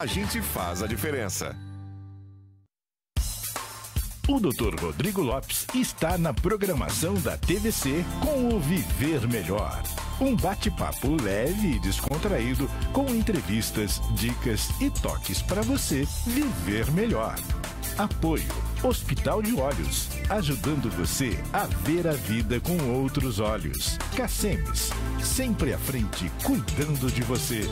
A gente faz a diferença. O Dr. Rodrigo Lopes está na programação da TVC com o Viver Melhor. Um bate-papo leve e descontraído com entrevistas, dicas e toques para você viver melhor. Apoio Hospital de Olhos, ajudando você a ver a vida com outros olhos. Cacemes, sempre à frente, cuidando de você.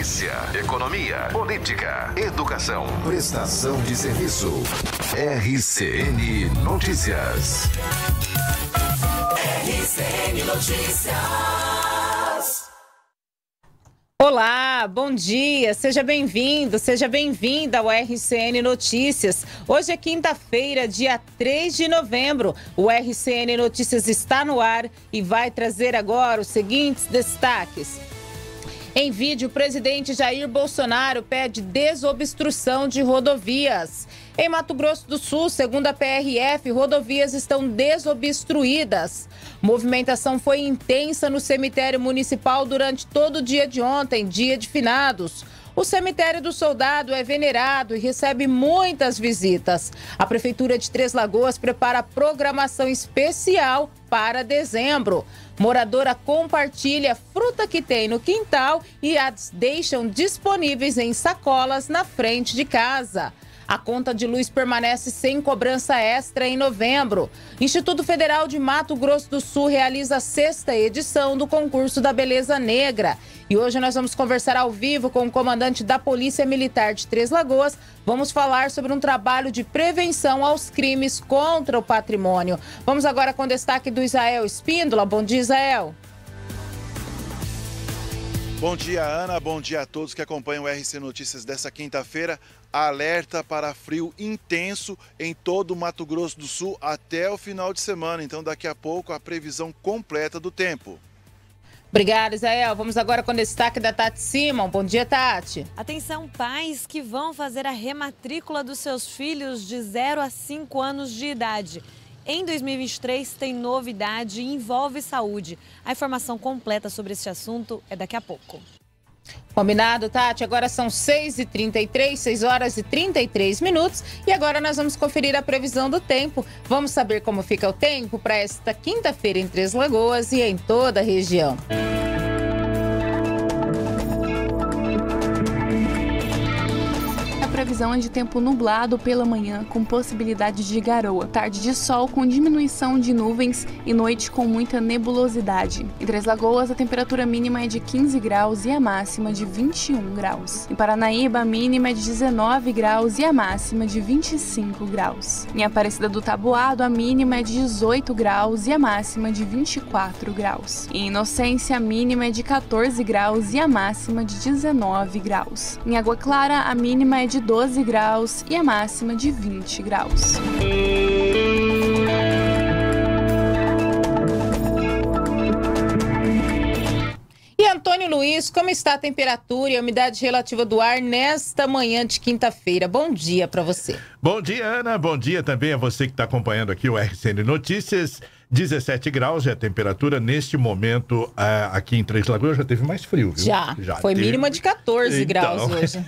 Polícia, economia, política, educação, prestação de serviço. RCN Notícias. RCN Notícias. Olá, bom dia, seja bem-vindo, seja bem-vinda ao RCN Notícias. Hoje é quinta-feira, dia 3 de novembro. O RCN Notícias está no ar e vai trazer agora os seguintes destaques. Em vídeo, o presidente Jair Bolsonaro pede desobstrução de rodovias. Em Mato Grosso do Sul, segundo a PRF, rodovias estão desobstruídas. Movimentação foi intensa no cemitério municipal durante todo o dia de ontem, dia de finados. O cemitério do Soldado é venerado e recebe muitas visitas. A Prefeitura de Três Lagoas prepara programação especial para dezembro. Moradora compartilha fruta que tem no quintal e as deixam disponíveis em sacolas na frente de casa. A conta de luz permanece sem cobrança extra em novembro. Instituto Federal de Mato Grosso do Sul realiza a sexta edição do concurso da Beleza Negra. E hoje nós vamos conversar ao vivo com o comandante da Polícia Militar de Três Lagoas. Vamos falar sobre um trabalho de prevenção aos crimes contra o patrimônio. Vamos agora com destaque do Israel Espíndola. Bom dia, Israel. Bom dia, Ana. Bom dia a todos que acompanham o RC Notícias dessa quinta-feira. Alerta para frio intenso em todo o Mato Grosso do Sul até o final de semana. Então, daqui a pouco, a previsão completa do tempo. Obrigada, Israel. Vamos agora com o destaque da Tati Simon. Bom dia, Tati. Atenção, pais que vão fazer a rematrícula dos seus filhos de 0 a 5 anos de idade. Em 2023 tem novidade e envolve saúde. A informação completa sobre este assunto é daqui a pouco. Combinado, Tati? Agora são 6h33, 6 horas e 33 minutos. E agora nós vamos conferir a previsão do tempo. Vamos saber como fica o tempo para esta quinta-feira em Três Lagoas e em toda a região. Previsão é de tempo nublado pela manhã, com possibilidade de garoa. Tarde de sol com diminuição de nuvens e noite com muita nebulosidade. Em Três Lagoas, a temperatura mínima é de 15 graus e a máxima de 21 graus. Em Paranaíba, a mínima é de 19 graus e a máxima de 25 graus. Em Aparecida do Tabuado, a mínima é de 18 graus e a máxima de 24 graus. Em Inocência, a mínima é de 14 graus e a máxima de 19 graus. Em Água Clara, a mínima é de 12 graus e a máxima de 20 graus. E Antônio Luiz, como está a temperatura e a umidade relativa do ar nesta manhã de quinta-feira? Bom dia para você. Bom dia, Ana. Bom dia também a você que está acompanhando aqui o RCN Notícias. 17 graus é a temperatura neste momento aqui em Três Lagoas. Já teve mais frio, viu? Já. já Foi teve... mínima de 14 então, graus hoje.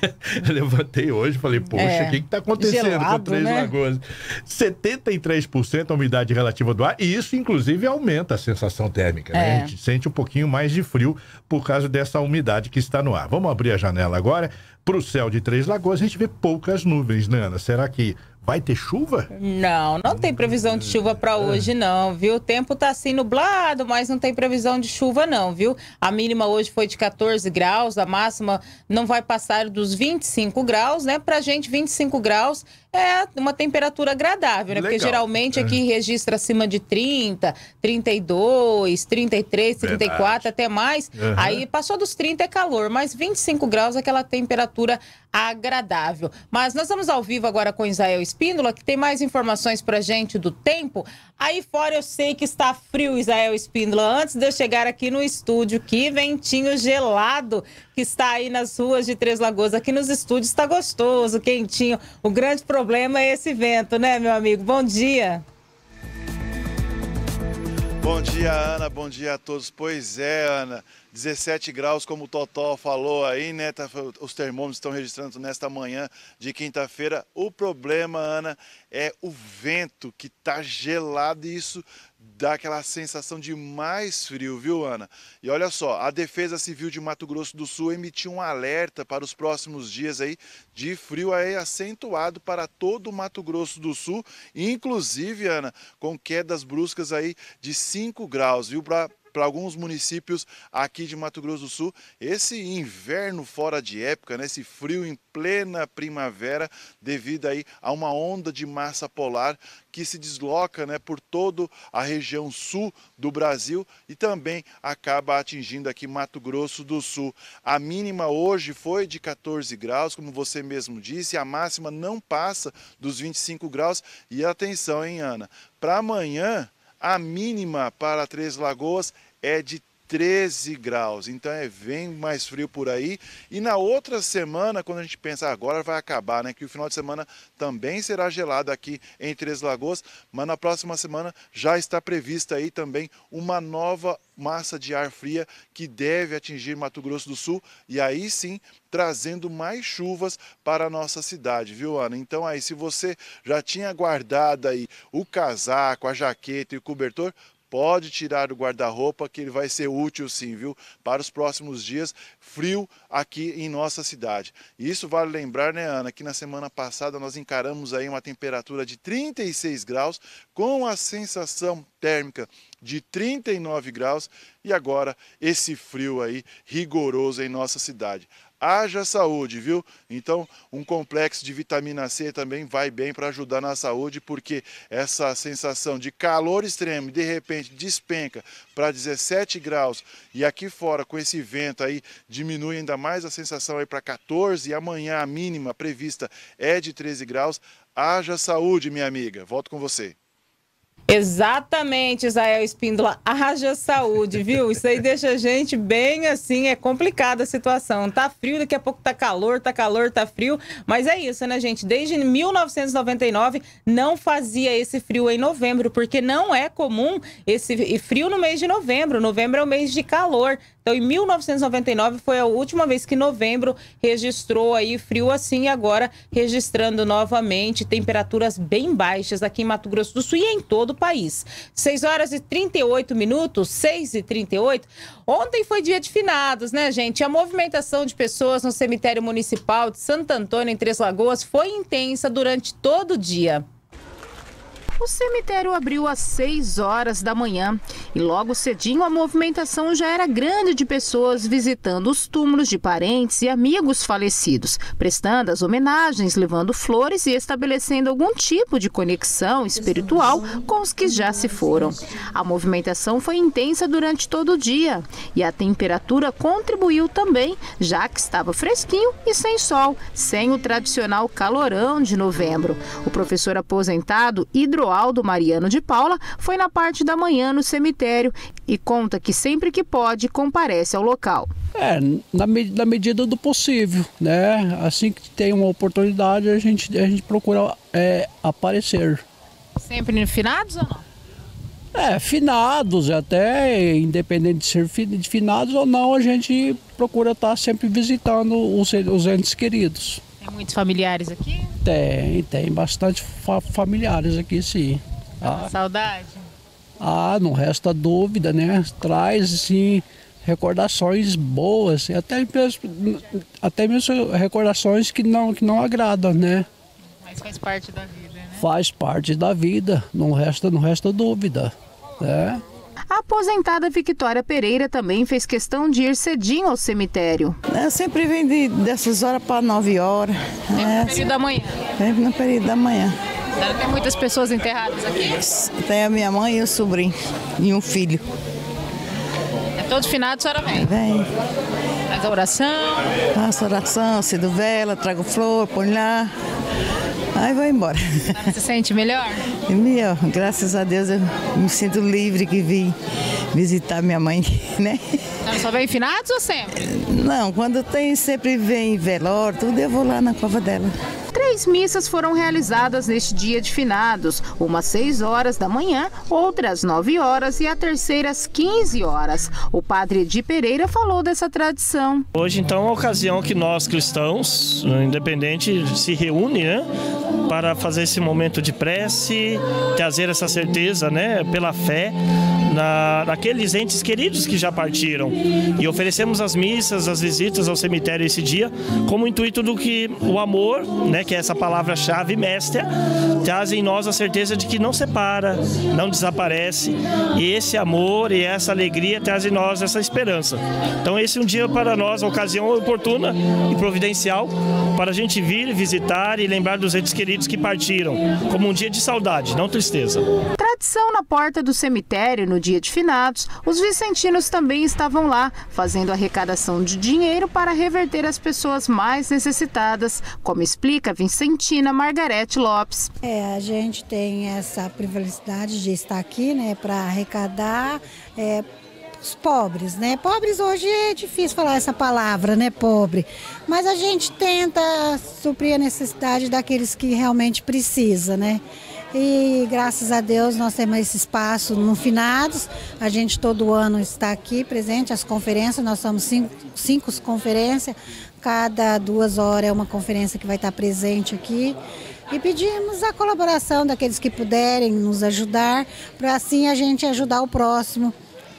levantei hoje e falei, poxa, é, o que está acontecendo gelado, com Três né? Lagoas? 73% a umidade relativa do ar, e isso, inclusive, aumenta a sensação térmica. É. Né? A gente sente um pouquinho mais de frio por causa dessa umidade que está no ar. Vamos abrir a janela agora. Para o céu de Três Lagoas, a gente vê poucas nuvens, né, Ana? Será que Vai ter chuva? Não, não tem previsão de chuva para hoje, não, viu? O tempo tá assim nublado, mas não tem previsão de chuva, não, viu? A mínima hoje foi de 14 graus, a máxima não vai passar dos 25 graus, né? Pra gente, 25 graus é uma temperatura agradável, né? Legal. Porque geralmente é. aqui registra acima de 30, 32, 33, 34, Verdade. até mais. Uhum. Aí passou dos 30 é calor, mas 25 graus é aquela temperatura agradável. Mas nós vamos ao vivo agora com Israel Espíndola, que tem mais informações pra gente do tempo. Aí fora eu sei que está frio, Israel Espíndola. Antes de eu chegar aqui no estúdio, que ventinho gelado que está aí nas ruas de Três Lagoas. Aqui nos estúdios está gostoso, quentinho. O grande problema é esse vento, né, meu amigo? Bom dia. Bom dia, Ana. Bom dia a todos. Pois é, Ana. 17 graus, como o Totó falou aí, né? Tá, os termômetros estão registrando nesta manhã de quinta-feira. O problema, Ana, é o vento que tá gelado e isso dá aquela sensação de mais frio, viu, Ana? E olha só, a Defesa Civil de Mato Grosso do Sul emitiu um alerta para os próximos dias aí de frio aí acentuado para todo o Mato Grosso do Sul, inclusive, Ana, com quedas bruscas aí de 5 graus, viu? Para alguns municípios aqui de Mato Grosso do Sul. Esse inverno fora de época, né, esse frio em plena primavera, devido aí a uma onda de massa polar que se desloca né, por toda a região sul do Brasil e também acaba atingindo aqui Mato Grosso do Sul. A mínima hoje foi de 14 graus, como você mesmo disse, a máxima não passa dos 25 graus. E atenção, hein, Ana? Para amanhã, a mínima para Três Lagoas é de 13 graus, então é bem mais frio por aí. E na outra semana, quando a gente pensa agora vai acabar, né? Que o final de semana também será gelado aqui em Três Lagoas, mas na próxima semana já está prevista aí também uma nova massa de ar fria que deve atingir Mato Grosso do Sul e aí sim trazendo mais chuvas para a nossa cidade, viu, Ana? Então aí, se você já tinha guardado aí o casaco, a jaqueta e o cobertor, pode tirar o guarda-roupa que ele vai ser útil sim, viu? Para os próximos dias, frio aqui em nossa cidade. E isso vale lembrar, né, Ana, que na semana passada nós encaramos aí uma temperatura de 36 graus com a sensação térmica de 39 graus e agora esse frio aí rigoroso em nossa cidade haja saúde, viu? Então, um complexo de vitamina C também vai bem para ajudar na saúde, porque essa sensação de calor extremo, de repente despenca para 17 graus e aqui fora com esse vento aí diminui ainda mais a sensação aí para 14 e amanhã a mínima prevista é de 13 graus. Haja saúde, minha amiga. Volto com você. Exatamente, Israel Espíndola. Haja saúde, viu? Isso aí deixa a gente bem assim, é complicada a situação. Tá frio, daqui a pouco tá calor, tá calor, tá frio. Mas é isso, né, gente? Desde 1999 não fazia esse frio em novembro, porque não é comum esse frio no mês de novembro. Novembro é o mês de calor. Então, em 1999 foi a última vez que novembro registrou aí frio assim, e agora registrando novamente temperaturas bem baixas aqui em Mato Grosso do Sul e em todo o país. 6 horas e 38 minutos, 6 e 38. Ontem foi dia de finados, né, gente? A movimentação de pessoas no cemitério municipal de Santo Antônio, em Três Lagoas, foi intensa durante todo o dia. O cemitério abriu às 6 horas da manhã e logo cedinho a movimentação já era grande de pessoas visitando os túmulos de parentes e amigos falecidos, prestando as homenagens, levando flores e estabelecendo algum tipo de conexão espiritual com os que já se foram. A movimentação foi intensa durante todo o dia e a temperatura contribuiu também, já que estava fresquinho e sem sol, sem o tradicional calorão de novembro. O professor aposentado Hidro Aldo Mariano de Paula foi na parte da manhã no cemitério e conta que sempre que pode comparece ao local. É, na, na medida do possível, né? Assim que tem uma oportunidade, a gente, a gente procura é, aparecer. Sempre finados ou não? É, finados, até independente de ser finados ou não, a gente procura estar sempre visitando os, os entes queridos. Muitos familiares aqui? Tem, tem bastante fa familiares aqui, sim. Ah, Saudade? Ah, não resta dúvida, né? Traz, sim, recordações boas, até mesmo, até mesmo recordações que não, que não agradam, né? Mas faz parte da vida, né? Faz parte da vida, não resta, não resta dúvida, né? A aposentada Victória Pereira também fez questão de ir cedinho ao cemitério. Eu sempre venho de, dessas horas para 9 horas. Sempre é, no período da manhã? Sempre no período da manhã. Tem muitas pessoas enterradas aqui? Tem a minha mãe e o sobrinho e um filho. É todo finado a senhora vem? Vem. Faz a oração? Faço oração, cedo vela, trago flor, põe lá. Aí vou embora. Você se sente melhor? Melhor, graças a Deus eu me sinto livre que vim visitar minha mãe, né? Não, só vem finados ou sempre? Não, quando tem, sempre vem velório, tudo eu vou lá na cova dela. Três missas foram realizadas neste dia de finados, uma às 6 horas da manhã, outra às 9 horas e a terceira às 15 horas. O padre Edi Pereira falou dessa tradição. Hoje, então, é uma ocasião que nós cristãos, independente, se reúne, né? Para fazer esse momento de prece, trazer essa certeza, né? Pela fé na, naqueles entes queridos que já partiram. E oferecemos as missas, as visitas ao cemitério esse dia, como intuito do que o amor, né, que é essa palavra-chave mestra, traz em nós a certeza de que não separa, não desaparece. E esse amor e essa alegria traz em nós essa esperança. Então esse é um dia para nós, ocasião oportuna e providencial para a gente vir visitar e lembrar dos entes queridos que partiram, como um dia de saudade, não tristeza. Tradição na porta do cemitério no dia de finados, os vicentinos também estavam lá, fazendo arrecadação de dinheiro para reverter as pessoas mais necessitadas, como explica a vicentina Margarete Lopes. É, a gente tem essa privilegiedade de estar aqui, né, para arrecadar é, os pobres, né? Pobres hoje é difícil falar essa palavra, né, pobre. Mas a gente tenta suprir a necessidade daqueles que realmente precisa, né? E graças a Deus nós temos esse espaço no Finados. A gente todo ano está aqui presente, as conferências, nós somos cinco, cinco conferências, cada duas horas é uma conferência que vai estar presente aqui. E pedimos a colaboração daqueles que puderem nos ajudar, para assim a gente ajudar o próximo,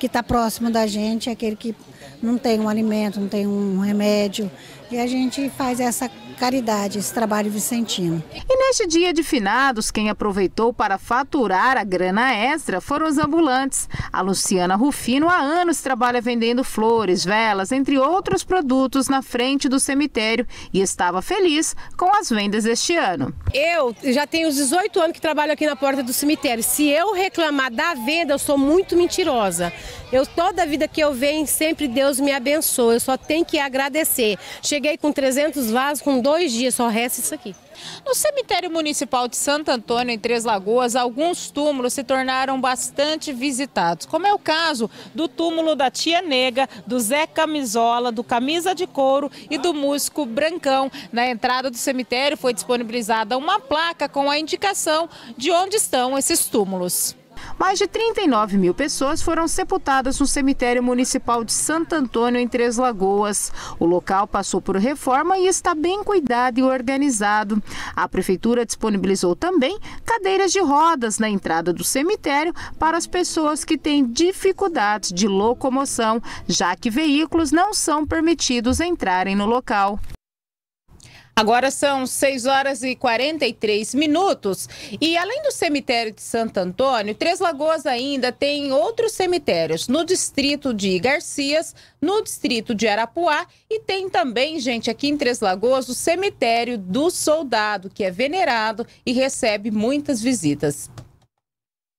que está próximo da gente, aquele que não tem um alimento, não tem um remédio. E a gente faz essa caridade, esse trabalho vicentino. E neste dia de finados, quem aproveitou para faturar a grana extra foram os ambulantes. A Luciana Rufino há anos trabalha vendendo flores, velas, entre outros produtos na frente do cemitério e estava feliz com as vendas deste ano. Eu já tenho 18 anos que trabalho aqui na porta do cemitério. Se eu reclamar da venda, eu sou muito mentirosa. Eu toda a vida que eu venho, sempre Deus me abençoa. Eu só tenho que agradecer. Cheguei com 300 vasos, com dois dias, só resta isso aqui. No cemitério municipal de Santo Antônio, em Três Lagoas, alguns túmulos se tornaram bastante visitados, como é o caso do túmulo da Tia Nega, do Zé Camisola, do Camisa de Couro e do músico Brancão. Na entrada do cemitério foi disponibilizada uma placa com a indicação de onde estão esses túmulos. Mais de 39 mil pessoas foram sepultadas no cemitério municipal de Santo Antônio, em Três Lagoas. O local passou por reforma e está bem cuidado e organizado. A prefeitura disponibilizou também cadeiras de rodas na entrada do cemitério para as pessoas que têm dificuldades de locomoção, já que veículos não são permitidos entrarem no local. Agora são 6 horas e 43 minutos. E além do cemitério de Santo Antônio, Três Lagoas ainda tem outros cemitérios no distrito de Garcias, no distrito de Arapuá e tem também, gente, aqui em Três Lagoas, o cemitério do Soldado, que é venerado e recebe muitas visitas.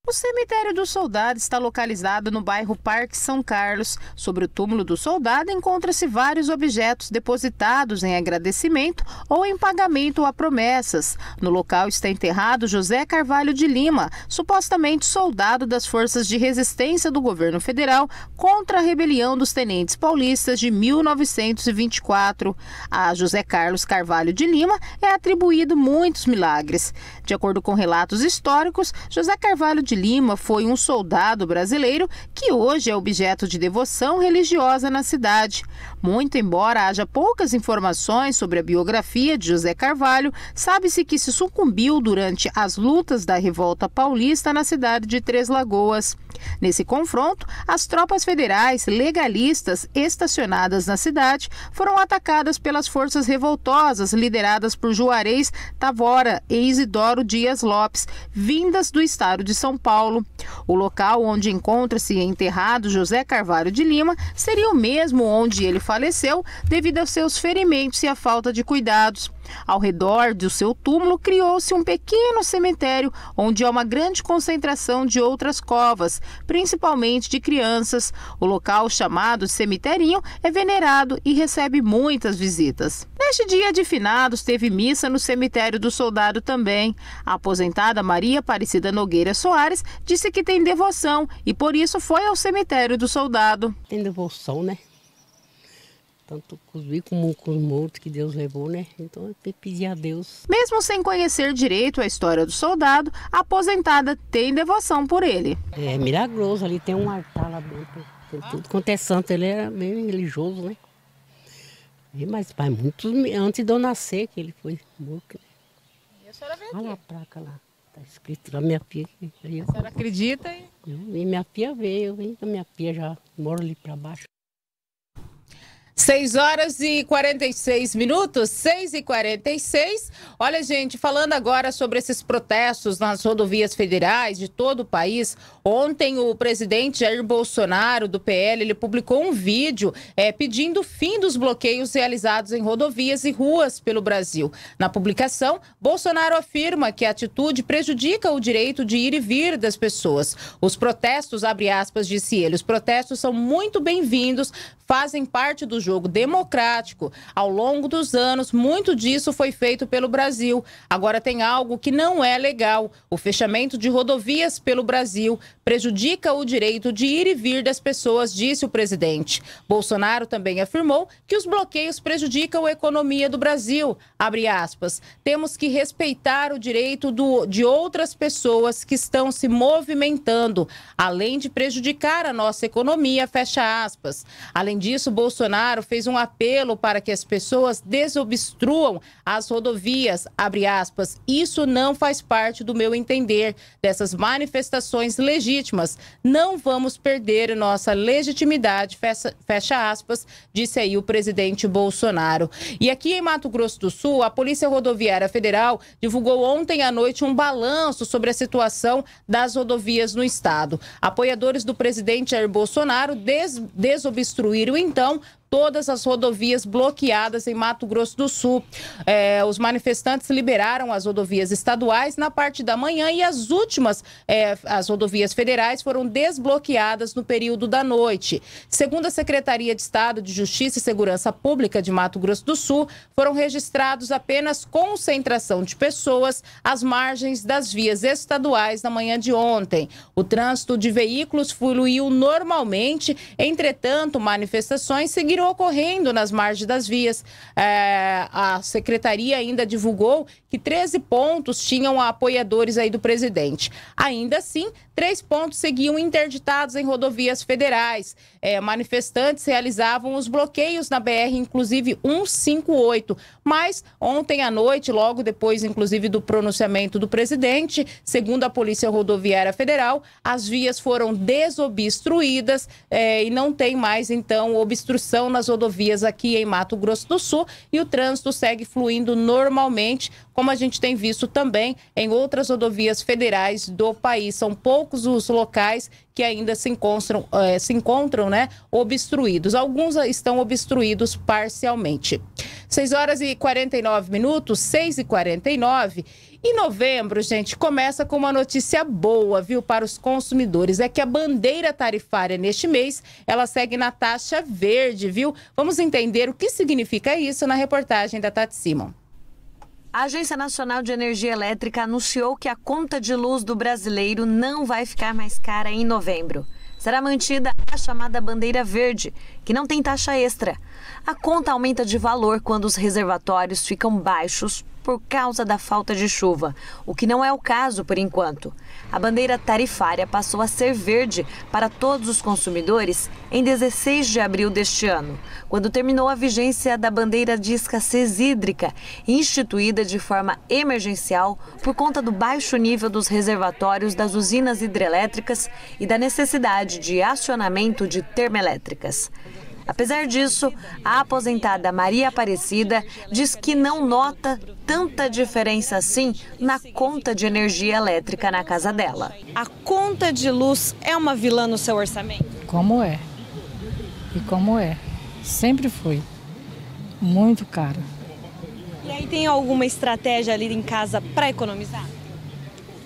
O cemitério do soldado está localizado no bairro Parque São Carlos. Sobre o túmulo do soldado encontra-se vários objetos depositados em agradecimento ou em pagamento a promessas. No local está enterrado José Carvalho de Lima, supostamente soldado das forças de resistência do governo federal contra a rebelião dos tenentes paulistas de 1924. A José Carlos Carvalho de Lima é atribuído muitos milagres. De acordo com relatos históricos, José Carvalho de Lima foi um soldado brasileiro que hoje é objeto de devoção religiosa na cidade. Muito embora haja poucas informações sobre a biografia de José Carvalho, sabe-se que se sucumbiu durante as lutas da revolta paulista na cidade de Três Lagoas. Nesse confronto, as tropas federais legalistas estacionadas na cidade foram atacadas pelas forças revoltosas lideradas por Juarez Tavora e Isidoro Dias Lopes, vindas do estado de São Paulo. O local onde encontra-se enterrado José Carvalho de Lima seria o mesmo onde ele faleceu devido aos seus ferimentos e à falta de cuidados. Ao redor do seu túmulo criou-se um pequeno cemitério onde há uma grande concentração de outras covas, principalmente de crianças. O local chamado cemiterinho é venerado e recebe muitas visitas. Neste dia de finados teve missa no cemitério do soldado também. A aposentada Maria Aparecida Nogueira Soares disse que tem devoção e por isso foi ao cemitério do soldado. Tem devoção, né? Tanto com os vivos como com os mortos que Deus levou, né? Então eu pedir a Deus. Mesmo sem conhecer direito a história do soldado, a aposentada tem devoção por ele. É milagroso, ali tem um altar lá dentro, tem tudo quanto é santo, ele era bem religioso, né? Mas faz muito antes de eu nascer que ele foi morto. Né? E a senhora vê Olha a placa lá, tá escrito lá, minha filha. A senhora acredita? Hein? e minha filha veio, eu vim com a minha filha já mora ali para baixo. 6 horas e 46 minutos, 6 e 46. Olha, gente, falando agora sobre esses protestos nas rodovias federais de todo o país. Ontem, o presidente Jair Bolsonaro, do PL, ele publicou um vídeo é, pedindo fim dos bloqueios realizados em rodovias e ruas pelo Brasil. Na publicação, Bolsonaro afirma que a atitude prejudica o direito de ir e vir das pessoas. Os protestos, abre aspas, disse ele, os protestos são muito bem-vindos, fazem parte do jogo democrático. Ao longo dos anos, muito disso foi feito pelo Brasil. Agora tem algo que não é legal: o fechamento de rodovias pelo Brasil prejudica o direito de ir e vir das pessoas, disse o presidente. Bolsonaro também afirmou que os bloqueios prejudicam a economia do Brasil. Abre aspas. Temos que respeitar o direito do, de outras pessoas que estão se movimentando, além de prejudicar a nossa economia, fecha aspas. Além disso, Bolsonaro fez um apelo para que as pessoas desobstruam as rodovias, aspas. Isso não faz parte do meu entender dessas manifestações legítimas legítimas. Não vamos perder nossa legitimidade, fecha, fecha aspas, disse aí o presidente Bolsonaro. E aqui em Mato Grosso do Sul, a Polícia Rodoviária Federal divulgou ontem à noite um balanço sobre a situação das rodovias no estado. Apoiadores do presidente Jair Bolsonaro des desobstruíram então todas as rodovias bloqueadas em Mato Grosso do Sul. É, os manifestantes liberaram as rodovias estaduais na parte da manhã e as últimas, é, as rodovias federais, foram desbloqueadas no período da noite. Segundo a Secretaria de Estado de Justiça e Segurança Pública de Mato Grosso do Sul, foram registrados apenas concentração de pessoas às margens das vias estaduais na manhã de ontem. O trânsito de veículos fluiu normalmente, entretanto, manifestações seguiram ocorrendo nas margens das vias. É, a secretaria ainda divulgou que 13 pontos tinham apoiadores aí do presidente. Ainda assim, três pontos seguiam interditados em rodovias federais. É, manifestantes realizavam os bloqueios na BR, inclusive 158. Mas ontem à noite, logo depois, inclusive, do pronunciamento do presidente, segundo a Polícia Rodoviária Federal, as vias foram desobstruídas é, e não tem mais, então, obstrução nas rodovias aqui em Mato Grosso do Sul e o trânsito segue fluindo normalmente como a gente tem visto também em outras rodovias federais do país. São poucos os locais que ainda se encontram, eh, se encontram né, obstruídos. Alguns estão obstruídos parcialmente. 6 horas e 49 minutos, 6 e 49. E novembro, gente, começa com uma notícia boa, viu, para os consumidores. É que a bandeira tarifária neste mês, ela segue na taxa verde, viu? Vamos entender o que significa isso na reportagem da Tati Simon. A Agência Nacional de Energia Elétrica anunciou que a conta de luz do brasileiro não vai ficar mais cara em novembro. Será mantida a chamada bandeira verde, que não tem taxa extra. A conta aumenta de valor quando os reservatórios ficam baixos por causa da falta de chuva, o que não é o caso por enquanto. A bandeira tarifária passou a ser verde para todos os consumidores em 16 de abril deste ano, quando terminou a vigência da bandeira de escassez hídrica, instituída de forma emergencial por conta do baixo nível dos reservatórios das usinas hidrelétricas e da necessidade de acionamento de termoelétricas. Apesar disso, a aposentada Maria Aparecida diz que não nota tanta diferença assim na conta de energia elétrica na casa dela. A conta de luz é uma vilã no seu orçamento? Como é? E como é? Sempre foi. Muito caro. E aí tem alguma estratégia ali em casa para economizar?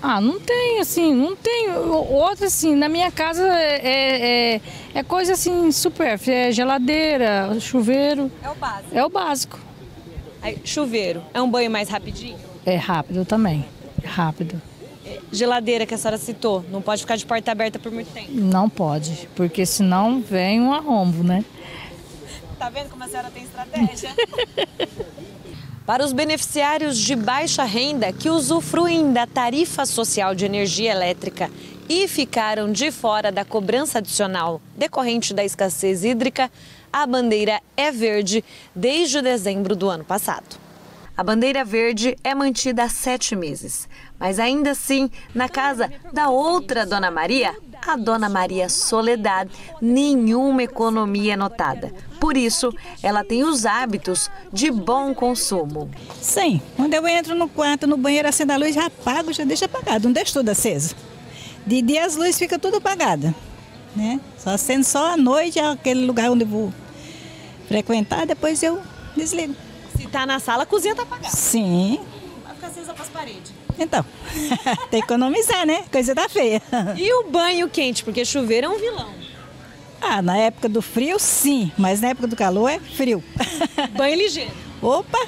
Ah, não tem, assim, não tem. Outra, assim, na minha casa é, é, é coisa assim, supérflua. É geladeira, chuveiro. É o básico. É o básico. Aí, chuveiro, é um banho mais rapidinho? É rápido também, rápido. É, geladeira que a senhora citou, não pode ficar de porta aberta por muito tempo? Não pode, porque senão vem um arrombo, né? Tá vendo como a senhora tem estratégia? Para os beneficiários de baixa renda que usufruem da tarifa social de energia elétrica e ficaram de fora da cobrança adicional decorrente da escassez hídrica, a bandeira é verde desde dezembro do ano passado. A bandeira verde é mantida há sete meses, mas ainda assim, na casa da outra Dona Maria, a Dona Maria Soledad, nenhuma economia notada. Por isso, ela tem os hábitos de bom consumo. Sim, quando eu entro no quarto, no banheiro, acendo a luz, já apago, já deixa apagado, não deixo tudo aceso. De dia as luzes ficam tudo apagadas, né? Só acendo só à noite, é aquele lugar onde eu vou frequentar, depois eu desligo. Se tá na sala, a cozinha tá apagada. Sim. Vai ficar acesa para as paredes. Então, tem que economizar, né? Coisa da feia. E o banho quente, porque chuveiro é um vilão. Ah, na época do frio, sim, mas na época do calor é frio. Banho ligeiro. Opa!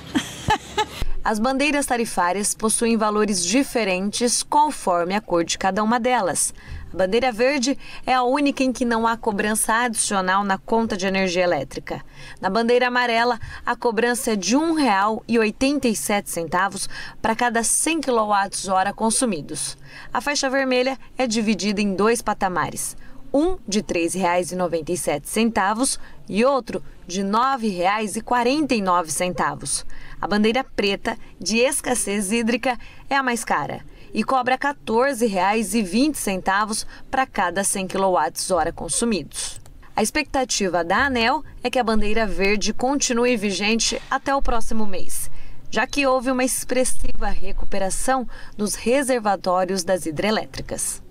As bandeiras tarifárias possuem valores diferentes conforme a cor de cada uma delas. A bandeira verde é a única em que não há cobrança adicional na conta de energia elétrica. Na bandeira amarela, a cobrança é de R$ 1,87 para cada 100 kWh consumidos. A faixa vermelha é dividida em dois patamares um de R$ 3,97 e outro de R$ 9,49. A bandeira preta, de escassez hídrica, é a mais cara e cobra R$ 14,20 para cada 100 kWh consumidos. A expectativa da ANEL é que a bandeira verde continue vigente até o próximo mês, já que houve uma expressiva recuperação nos reservatórios das hidrelétricas.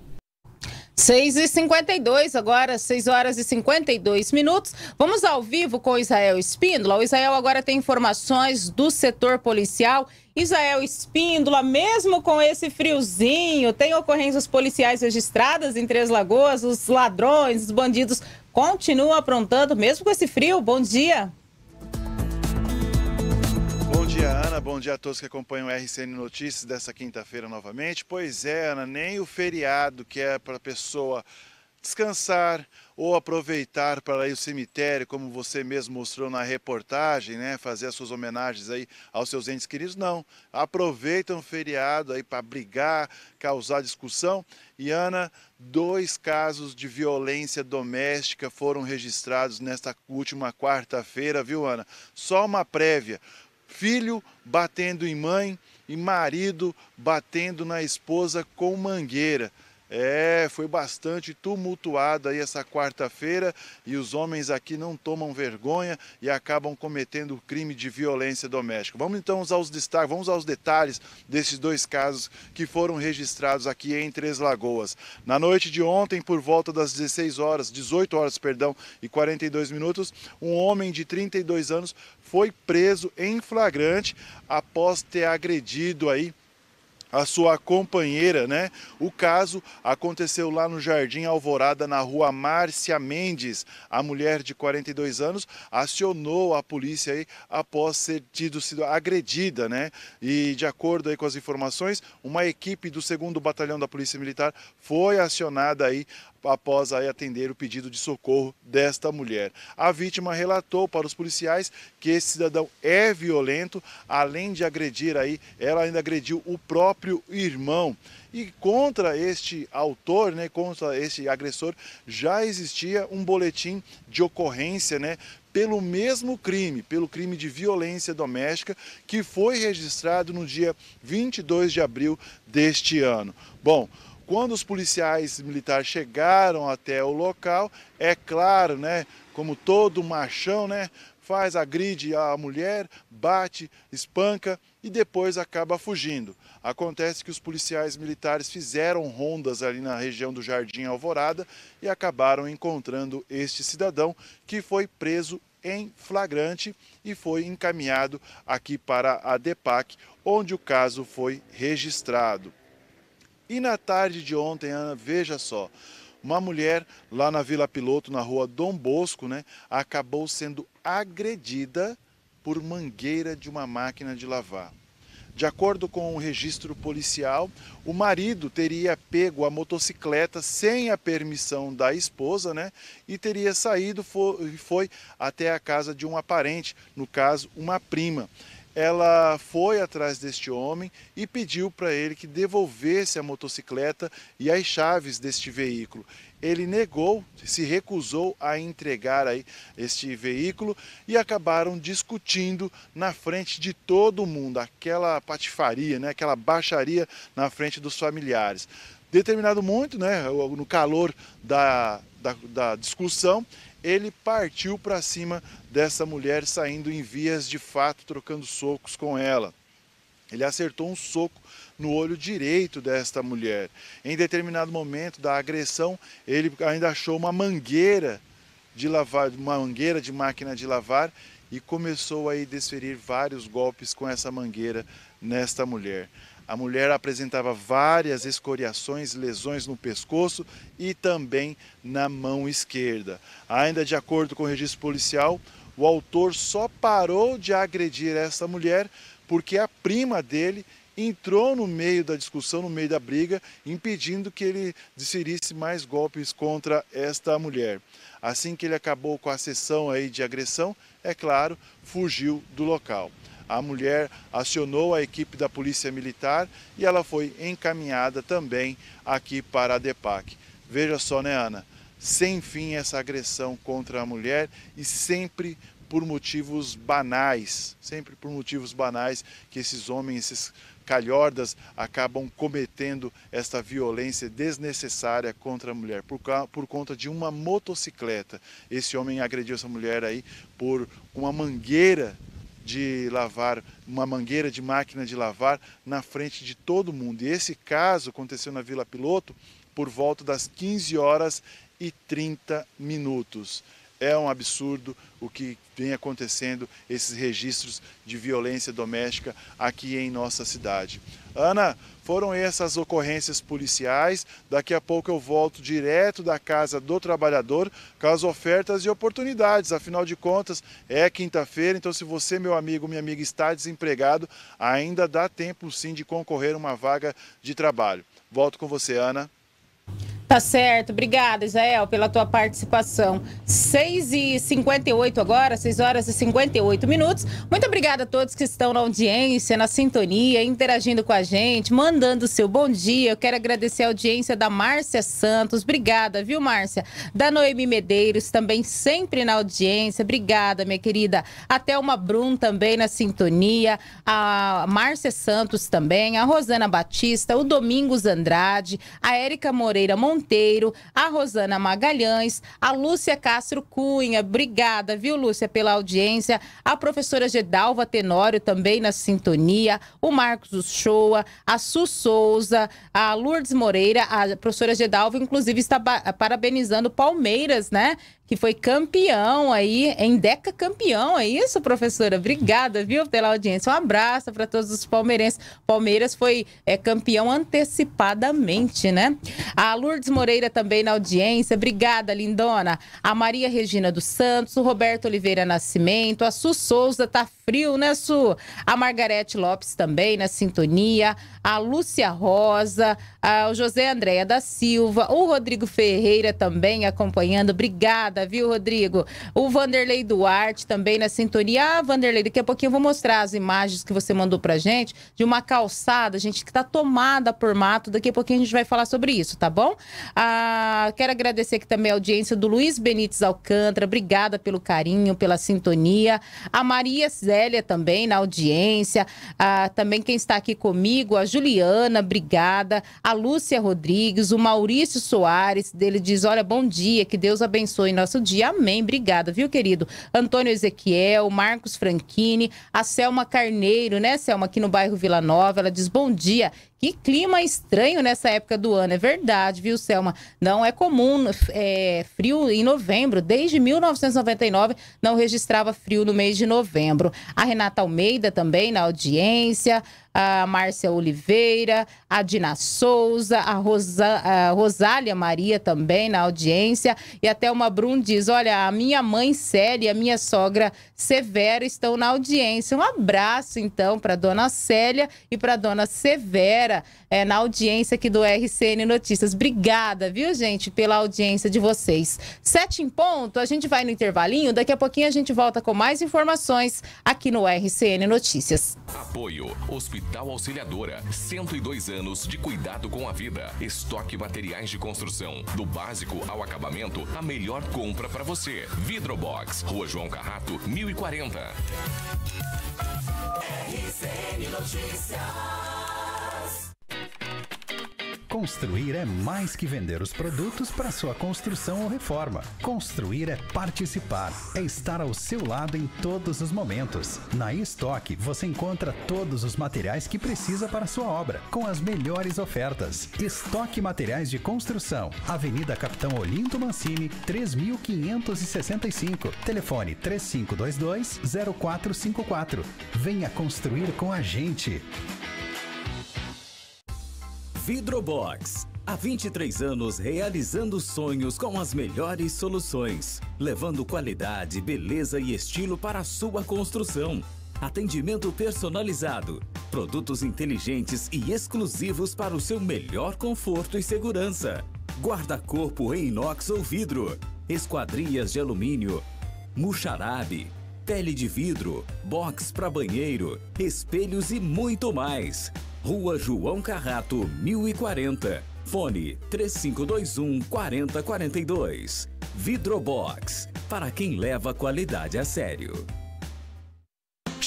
6 e 52 agora, 6 horas e 52 minutos. Vamos ao vivo com o Israel Espíndola. O Israel agora tem informações do setor policial. Israel Espíndola, mesmo com esse friozinho, tem ocorrências policiais registradas em Três Lagoas. Os ladrões, os bandidos continuam aprontando, mesmo com esse frio. Bom dia dia, Ana. Bom dia a todos que acompanham o RCN Notícias dessa quinta-feira novamente. Pois é, Ana, nem o feriado que é para a pessoa descansar ou aproveitar para ir ao cemitério, como você mesmo mostrou na reportagem, né, fazer as suas homenagens aí aos seus entes queridos, não. Aproveitam o feriado aí para brigar, causar discussão. E Ana, dois casos de violência doméstica foram registrados nesta última quarta-feira, viu, Ana? Só uma prévia filho batendo em mãe e marido batendo na esposa com mangueira. É, foi bastante tumultuada aí essa quarta-feira e os homens aqui não tomam vergonha e acabam cometendo crime de violência doméstica. Vamos então aos destaques, vamos aos detalhes desses dois casos que foram registrados aqui em Três Lagoas. Na noite de ontem, por volta das 16 horas, 18 horas, perdão, e 42 minutos, um homem de 32 anos foi preso em flagrante após ter agredido aí a sua companheira, né? O caso aconteceu lá no Jardim Alvorada, na rua Márcia Mendes. A mulher de 42 anos acionou a polícia aí após ser tido sido agredida, né? E de acordo aí com as informações, uma equipe do 2 Batalhão da Polícia Militar foi acionada aí após aí atender o pedido de socorro desta mulher. A vítima relatou para os policiais que esse cidadão é violento, além de agredir aí, ela ainda agrediu o próprio irmão. E contra este autor, né, contra este agressor, já existia um boletim de ocorrência, né, pelo mesmo crime, pelo crime de violência doméstica, que foi registrado no dia 22 de abril deste ano. Bom, Quando os policiais militares chegaram até o local, é claro, né, como todo machão, né, faz, agride a mulher, bate, espanca e depois acaba fugindo. Acontece que os policiais militares fizeram rondas ali na região do Jardim Alvorada e acabaram encontrando este cidadão que foi preso em flagrante e foi encaminhado aqui para a DEPAC, onde o caso foi registrado. E na tarde de ontem, Ana, veja só, uma mulher lá na Vila Piloto, na rua Dom Bosco, né, acabou sendo agredida por mangueira de uma máquina de lavar. De acordo com o registro policial, o marido teria pego a motocicleta sem a permissão da esposa, né? E teria saído e foi até a casa de uma parente, no caso, uma prima ela foi atrás deste homem e pediu para ele que devolvesse a motocicleta e as chaves deste veículo. Ele negou, se recusou a entregar aí este veículo e acabaram discutindo na frente de todo mundo, aquela patifaria, né, aquela baixaria na frente dos familiares. Determinado muito, né, no calor da, da, da discussão, ele partiu para cima dessa mulher, saindo em vias de fato, trocando socos com ela. Ele acertou um soco no olho direito desta mulher. Em determinado momento da agressão, ele ainda achou uma mangueira de lavar, uma mangueira de máquina de lavar e começou a desferir vários golpes com essa mangueira nesta mulher. A mulher apresentava várias escoriações, lesões no pescoço e também na mão esquerda. Ainda de acordo com o registro policial, o autor só parou de agredir essa mulher porque a prima dele entrou no meio da discussão, no meio da briga, impedindo que ele desferisse mais golpes contra esta mulher. Assim que ele acabou com a sessão aí de agressão, é claro, fugiu do local a mulher acionou a equipe da Polícia Militar e ela foi encaminhada também aqui para a DEPAC. Veja só, né, Ana? Sem fim essa agressão contra a mulher e sempre por motivos banais, sempre por motivos banais que esses homens, esses calhordas acabam cometendo esta violência desnecessária contra a mulher por, por conta de uma motocicleta. Esse homem agrediu essa mulher aí por uma mangueira de lavar, uma mangueira de máquina de lavar na frente de todo mundo. E esse caso aconteceu na Vila Piloto por volta das 15 horas e 30 minutos. É um absurdo o que vem acontecendo, esses registros de violência doméstica aqui em nossa cidade. Ana, foram essas ocorrências policiais. Daqui a pouco eu volto direto da casa do trabalhador com as ofertas e oportunidades. Afinal de contas, é quinta-feira, então se você, meu amigo, minha amiga, está desempregado, ainda dá tempo sim de concorrer a uma vaga de trabalho. Volto com você, Ana. Tá certo, obrigada, Israel, pela tua participação. 6 e 58 agora, 6 horas e 58 minutos. Muito obrigada a todos que estão na audiência, na sintonia, interagindo com a gente, mandando o seu bom dia. Eu quero agradecer a audiência da Márcia Santos. Obrigada, viu, Márcia? Da Noemi Medeiros, também sempre na audiência. Obrigada, minha querida. Até uma Brum também na sintonia. A Márcia Santos também, a Rosana Batista, o Domingos Andrade, a Érica Moreira Monteiro Monteiro, a Rosana Magalhães, a Lúcia Castro Cunha. Obrigada, viu, Lúcia, pela audiência. A professora Gedalva Tenório também na sintonia. O Marcos Uchoa, a Su Souza, a Lourdes Moreira. A professora Gedalva, inclusive, está parabenizando Palmeiras, né? Que foi campeão aí, em Deca campeão, é isso, professora? Obrigada, viu, pela audiência. Um abraço para todos os palmeirenses. Palmeiras foi é, campeão antecipadamente, né? A Lourdes Moreira também na audiência. Obrigada, lindona. A Maria Regina dos Santos, o Roberto Oliveira Nascimento, a Su Souza, tá frio, né, Su? A Margarete Lopes também na sintonia, a Lúcia Rosa, a, o José Andréa da Silva, o Rodrigo Ferreira também acompanhando. Obrigada Obrigada, viu, Rodrigo? O Vanderlei Duarte também na sintonia. Ah, Vanderlei, daqui a pouquinho eu vou mostrar as imagens que você mandou pra gente de uma calçada, gente, que tá tomada por mato. Daqui a pouquinho a gente vai falar sobre isso, tá bom? Ah, quero agradecer aqui também a audiência do Luiz Benites Alcântara. Obrigada pelo carinho, pela sintonia. A Maria Zélia também na audiência. Ah, também quem está aqui comigo, a Juliana, obrigada. A Lúcia Rodrigues, o Maurício Soares, dele diz: Olha, bom dia, que Deus abençoe nosso dia. Amém. Obrigada, viu, querido? Antônio Ezequiel, Marcos Franchini, a Selma Carneiro, né, Selma, aqui no bairro Vila Nova. Ela diz: Bom dia. Que clima estranho nessa época do ano. É verdade, viu, Selma? Não é comum é, frio em novembro. Desde 1999 não registrava frio no mês de novembro. A Renata Almeida também na audiência a Márcia Oliveira, a Dina Souza, a, Rosa, a Rosália Maria também na audiência. E até uma Brum diz: Olha, a minha mãe Célia e a minha sogra Severa estão na audiência. Um abraço, então, para dona Célia e para dona Severa é, na audiência aqui do RCN Notícias. Obrigada, viu, gente, pela audiência de vocês. Sete em ponto, a gente vai no intervalinho. Daqui a pouquinho a gente volta com mais informações aqui no RCN Notícias. Apoio Hospital Auxiliadora. 102 anos de cuidado com a vida. Estoque materiais de construção. Do básico ao acabamento, a melhor compra para você. Vidrobox, Rua João Carrato, 1040. RCN Notícias. Construir é mais que vender os produtos para sua construção ou reforma. Construir é participar, é estar ao seu lado em todos os momentos. Na estoque você encontra todos os materiais que precisa para sua obra, com as melhores ofertas. Estoque Materiais de Construção, Avenida Capitão Olinto Mancini, 3565. Telefone 3522 0454. Venha construir com a gente. Vidrobox. Há 23 anos realizando sonhos com as melhores soluções, levando qualidade, beleza e estilo para a sua construção. Atendimento personalizado, produtos inteligentes e exclusivos para o seu melhor conforto e segurança. Guarda-corpo em inox ou vidro, esquadrias de alumínio, muxarabe, pele de vidro, box para banheiro, espelhos e muito mais. Rua João Carrato, 1040. Fone 3521 4042. Vidrobox, para quem leva qualidade a sério.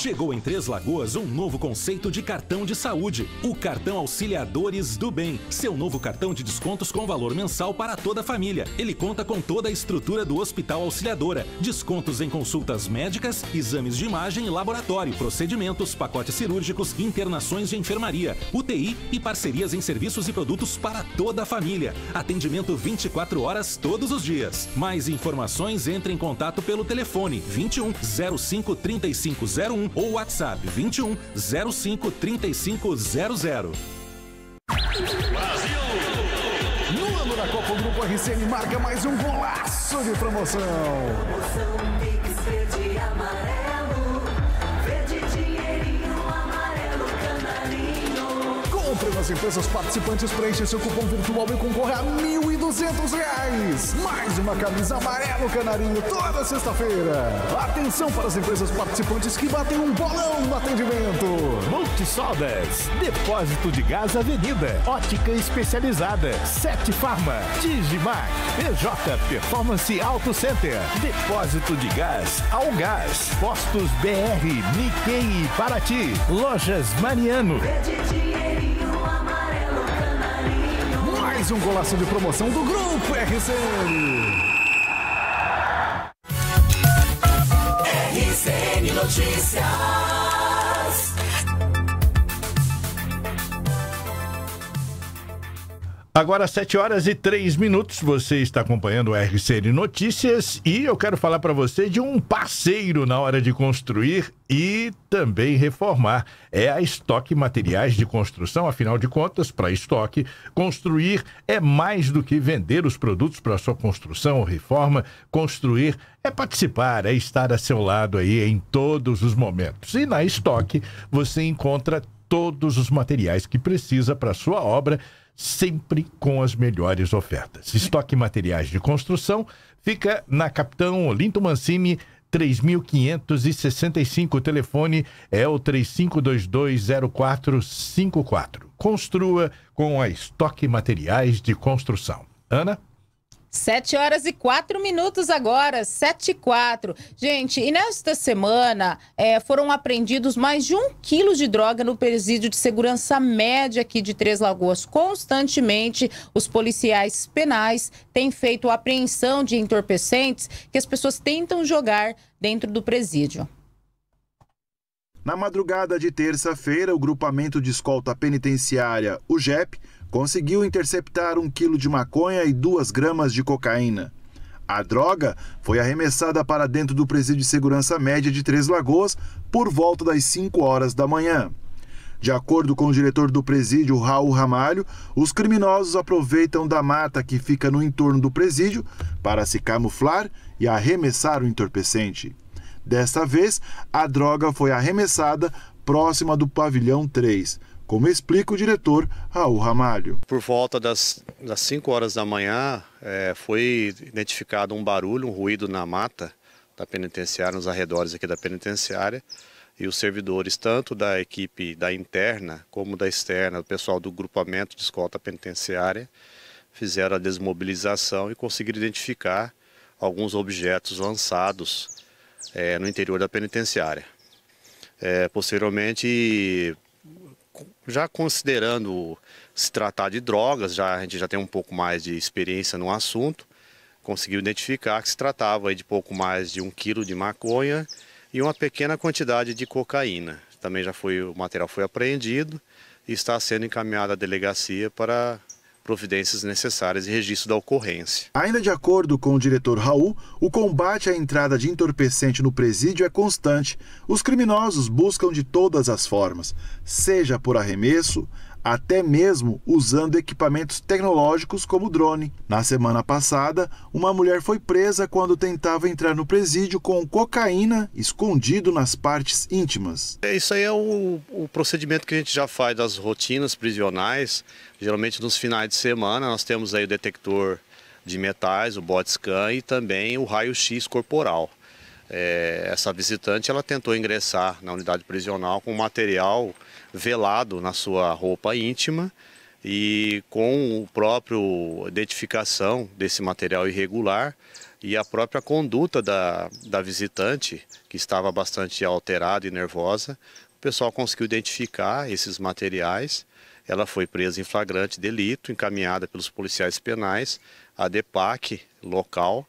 Chegou em Três Lagoas um novo conceito de cartão de saúde, o cartão Auxiliadores do Bem. Seu novo cartão de descontos com valor mensal para toda a família. Ele conta com toda a estrutura do Hospital Auxiliadora, descontos em consultas médicas, exames de imagem e laboratório, procedimentos, pacotes cirúrgicos, internações de enfermaria, UTI e parcerias em serviços e produtos para toda a família. Atendimento 24 horas todos os dias. Mais informações entre em contato pelo telefone 21 05 3501 ou WhatsApp 21 05 3500. No ano da Copa, o Grupo RCN marca mais um golaço de promoção. Promoção nas empresas participantes, preencha seu cupom virtual e concorra a 1.200 reais. Mais uma camisa amarelo canarinho toda sexta-feira. Atenção para as empresas participantes que batem um bolão no atendimento. Multisodas, Depósito de Gás Avenida, Ótica Especializada, Sete Farma, Digimar, PJ Performance Auto Center, Depósito de Gás ao Gás, Postos BR, Nikkei e Paraty, Lojas Mariano. Canarinho. Mais um golaço de promoção do Grupo RCN. RCN Notícias. Agora, 7 horas e 3 minutos, você está acompanhando o RCN Notícias e eu quero falar para você de um parceiro na hora de construir e também reformar. É a Estoque Materiais de Construção, afinal de contas, para estoque, construir é mais do que vender os produtos para sua construção ou reforma. Construir é participar, é estar a seu lado aí em todos os momentos. E na Estoque você encontra todos os materiais que precisa para sua obra sempre com as melhores ofertas. Estoque Materiais de Construção Fica na Capitão Olinto Mancini, 3565. O telefone é o 35220454. Construa com a Estoque Materiais de Construção. Ana? Sete horas e quatro minutos agora, sete e quatro. Gente, e nesta semana é, foram apreendidos mais de um quilo de droga no presídio de segurança média aqui de Três Lagoas. Constantemente, os policiais penais têm feito apreensão de entorpecentes que as pessoas tentam jogar dentro do presídio. Na madrugada de terça-feira, o grupamento de escolta penitenciária, o JEP, conseguiu interceptar um quilo de maconha e duas gramas de cocaína. A droga foi arremessada para dentro do presídio de segurança média de Três Lagoas por volta das 5 horas da manhã. De acordo com o diretor do presídio, Raul Ramalho, os criminosos aproveitam da mata que fica no entorno do presídio para se camuflar e arremessar o entorpecente. Desta vez, a droga foi arremessada próxima do pavilhão 3 como explica o diretor Raul Ramalho. Por volta das, das 5 horas da manhã, é, foi identificado um barulho, um ruído na mata da penitenciária, nos arredores aqui da penitenciária, e os servidores, tanto da equipe da interna como da externa, o pessoal do grupamento de escolta penitenciária, fizeram a desmobilização e conseguiram identificar alguns objetos lançados é, no interior da penitenciária. É, posteriormente, já considerando se tratar de drogas, já a gente já tem um pouco mais de experiência no assunto, conseguiu identificar que se tratava de pouco mais de um quilo de maconha e uma pequena quantidade de cocaína. Também já foi o material foi apreendido e está sendo encaminhado à delegacia para providências necessárias e registro da ocorrência. Ainda de acordo com o diretor Raul, o combate à entrada de entorpecente no presídio é constante. Os criminosos buscam de todas as formas, seja por arremesso, até mesmo usando equipamentos tecnológicos como drone. Na semana passada, uma mulher foi presa quando tentava entrar no presídio com cocaína escondido nas partes íntimas. É, isso aí é o, o procedimento que a gente já faz das rotinas prisionais. Geralmente nos finais de semana nós temos aí o detector de metais, o body scan e também o raio-x corporal. É, essa visitante ela tentou ingressar na unidade prisional com material velado na sua roupa íntima e com o próprio identificação desse material irregular e a própria conduta da, da visitante, que estava bastante alterada e nervosa, o pessoal conseguiu identificar esses materiais. Ela foi presa em flagrante delito, encaminhada pelos policiais penais à DEPAC local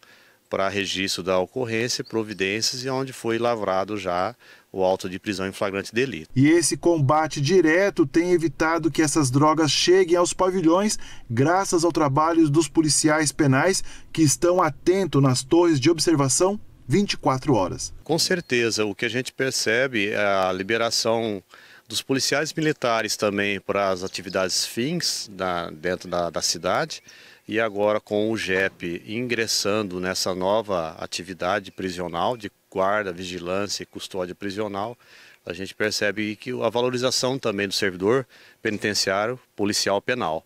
para registro da ocorrência, providências e onde foi lavrado já o auto de prisão em flagrante delito. E esse combate direto tem evitado que essas drogas cheguem aos pavilhões, graças ao trabalho dos policiais penais que estão atentos nas torres de observação 24 horas. Com certeza, o que a gente percebe é a liberação dos policiais militares também para as atividades fins da, dentro da, da cidade e agora com o JEP ingressando nessa nova atividade prisional de guarda, vigilância e custódia prisional, a gente percebe que a valorização também do servidor penitenciário, policial penal.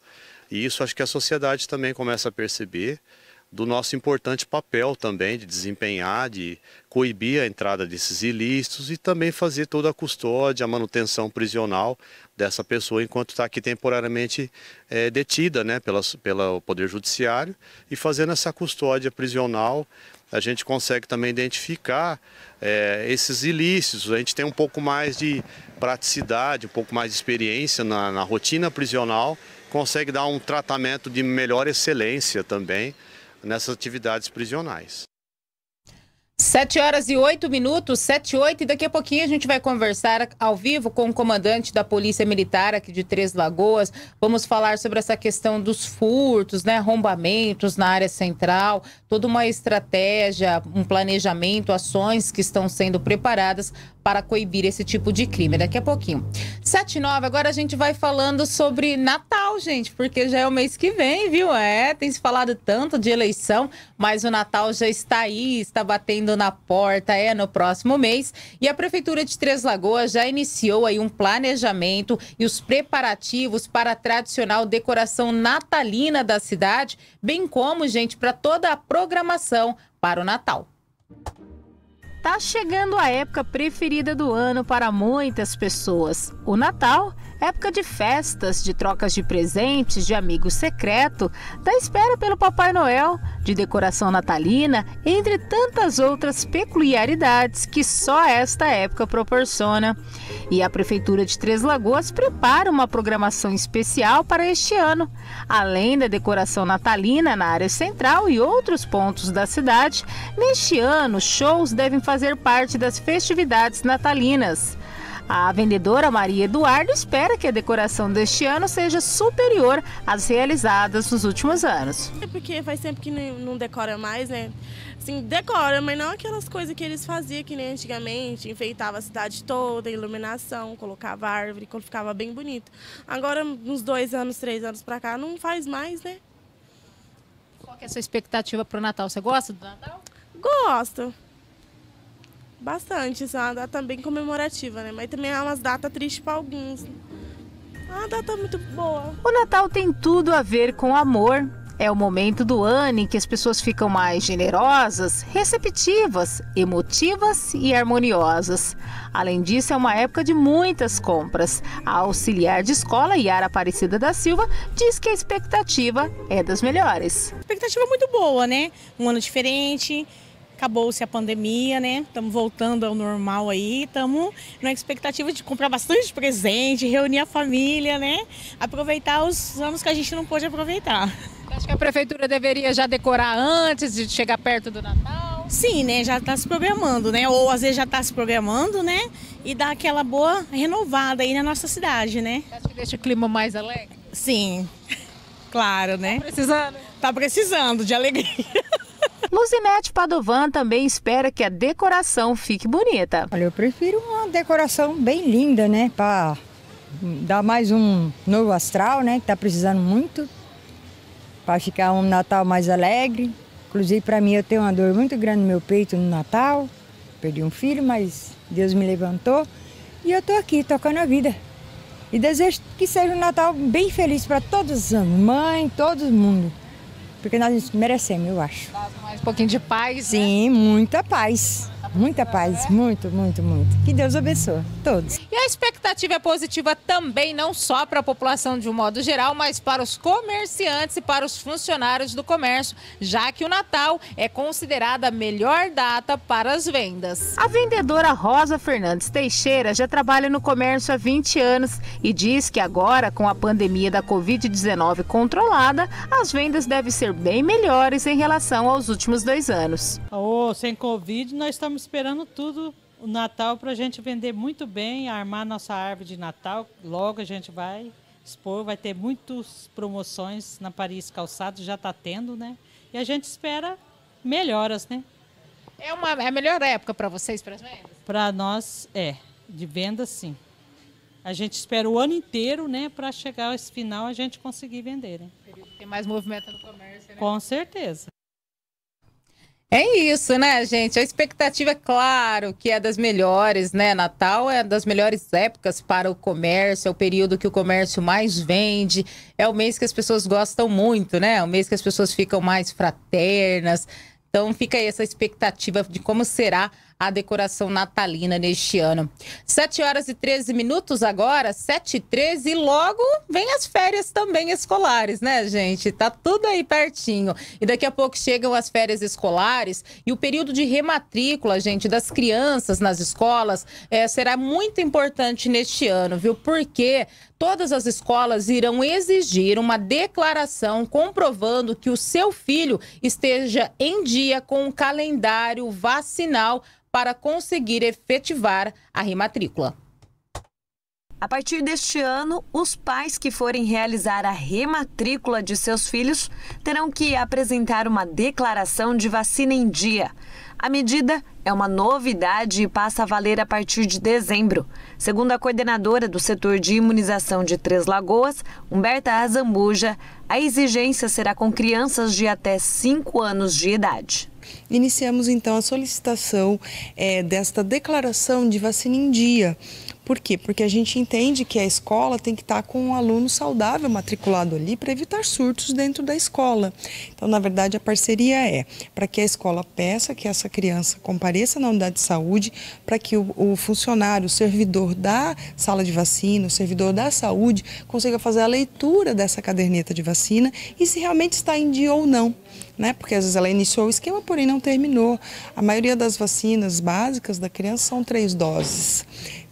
E isso acho que a sociedade também começa a perceber do nosso importante papel também de desempenhar, de coibir a entrada desses ilícitos e também fazer toda a custódia, a manutenção prisional dessa pessoa enquanto está aqui temporariamente é, detida né, pela, pelo Poder Judiciário e fazendo essa custódia prisional a gente consegue também identificar é, esses ilícitos. A gente tem um pouco mais de praticidade, um pouco mais de experiência na, na rotina prisional, consegue dar um tratamento de melhor excelência também nessas atividades prisionais. Sete horas e oito minutos, sete e oito, e daqui a pouquinho a gente vai conversar ao vivo com o comandante da Polícia Militar aqui de Três Lagoas. Vamos falar sobre essa questão dos furtos, né, arrombamentos na área central, toda uma estratégia, um planejamento, ações que estão sendo preparadas para coibir esse tipo de crime. Daqui a pouquinho. 7 e 9, agora a gente vai falando sobre Natal, gente, porque já é o mês que vem, viu? É, tem se falado tanto de eleição, mas o Natal já está aí, está batendo na porta, é no próximo mês. E a Prefeitura de Três Lagoas já iniciou aí um planejamento e os preparativos para a tradicional decoração natalina da cidade, bem como, gente, para toda a programação para o Natal. Tá chegando a época preferida do ano para muitas pessoas, o Natal. Época de festas, de trocas de presentes, de amigo secreto, da espera pelo Papai Noel, de decoração natalina, entre tantas outras peculiaridades que só esta época proporciona. E a Prefeitura de Três Lagoas prepara uma programação especial para este ano. Além da decoração natalina na área central e outros pontos da cidade, neste ano shows devem fazer parte das festividades natalinas. A vendedora Maria Eduardo espera que a decoração deste ano seja superior às realizadas nos últimos anos. É porque faz tempo que não decora mais, né? Assim, decora, mas não aquelas coisas que eles faziam que nem antigamente, enfeitava a cidade toda, iluminação, colocava árvore, quando ficava bem bonito. Agora, uns dois anos, três anos pra cá, não faz mais, né? Qual que é a sua expectativa para o Natal? Você gosta do Natal? Gosto. Bastante, isso é uma data bem comemorativa, né? Mas também é umas datas tristes para alguns. É uma data muito boa. O Natal tem tudo a ver com amor. É o momento do ano em que as pessoas ficam mais generosas, receptivas, emotivas e harmoniosas. Além disso, é uma época de muitas compras. A auxiliar de escola, Yara Aparecida da Silva, diz que a expectativa é das melhores. expectativa muito boa, né? Um ano diferente. Acabou-se a pandemia, né? Estamos voltando ao normal aí. Estamos na expectativa de comprar bastante presente, reunir a família, né? Aproveitar os anos que a gente não pôde aproveitar. Acho que a prefeitura deveria já decorar antes de chegar perto do Natal. Sim, né? Já está se programando, né? Ou às vezes já está se programando, né? E dar aquela boa renovada aí na nossa cidade, né? Acho que deixa o clima mais alegre. Sim, claro, né? Tá precisando? Tá precisando de alegria. Luzinete Padovan também espera que a decoração fique bonita. Olha, eu prefiro uma decoração bem linda, né? Para dar mais um novo astral, né? Que tá precisando muito. Para ficar um Natal mais alegre. Inclusive, para mim, eu tenho uma dor muito grande no meu peito no Natal. Perdi um filho, mas Deus me levantou. E eu tô aqui, tocando a vida. E desejo que seja um Natal bem feliz para todos os anos. Mãe, todo mundo. Porque nós merecemos, eu acho. Mais um pouquinho de paz. Sim, muita paz. Muita paz, muito, muito, muito. Que Deus abençoe todos. E a expectativa é positiva também, não só para a população de um modo geral, mas para os comerciantes e para os funcionários do comércio, já que o Natal é considerada a melhor data para as vendas. A vendedora Rosa Fernandes Teixeira já trabalha no comércio há 20 anos e diz que agora, com a pandemia da Covid-19 controlada, as vendas devem ser bem melhores em relação aos últimos dois anos. Ô, sem Covid, nós estamos esperando tudo o Natal para a gente vender muito bem, armar nossa árvore de Natal. Logo a gente vai expor, vai ter muitas promoções na Paris Calçados, já está tendo, né? E a gente espera melhoras, né? É, uma, é a melhor época para vocês, para as vendas? Para nós, é. De venda, sim. A gente espera o ano inteiro, né? Para chegar esse final a gente conseguir vender, né? Tem mais movimento no comércio, né? Com certeza. É isso, né, gente? A expectativa é claro que é das melhores, né? Natal é das melhores épocas para o comércio, é o período que o comércio mais vende, é o mês que as pessoas gostam muito, né? É o mês que as pessoas ficam mais fraternas. Então fica aí essa expectativa de como será a decoração natalina neste ano. 7 horas e 13 minutos agora, 7 e 13, e logo vem as férias também escolares, né, gente? Tá tudo aí pertinho. E daqui a pouco chegam as férias escolares e o período de rematrícula, gente, das crianças nas escolas eh, será muito importante neste ano, viu? Porque todas as escolas irão exigir uma declaração comprovando que o seu filho esteja em dia com o calendário vacinal para conseguir efetivar a rematrícula. A partir deste ano, os pais que forem realizar a rematrícula de seus filhos terão que apresentar uma declaração de vacina em dia. A medida é uma novidade e passa a valer a partir de dezembro. Segundo a coordenadora do setor de imunização de Três Lagoas, Humberta Azambuja, a exigência será com crianças de até 5 anos de idade. Iniciamos então a solicitação eh, desta declaração de vacina em dia. Por quê? Porque a gente entende que a escola tem que estar com um aluno saudável matriculado ali para evitar surtos dentro da escola. Então, na verdade, a parceria é para que a escola peça que essa criança compareça na unidade de saúde, para que o, o funcionário, o servidor da sala de vacina, o servidor da saúde, consiga fazer a leitura dessa caderneta de vacina e se realmente está em dia ou não né? Porque às vezes ela iniciou o esquema, porém não terminou. A maioria das vacinas básicas da criança são três doses.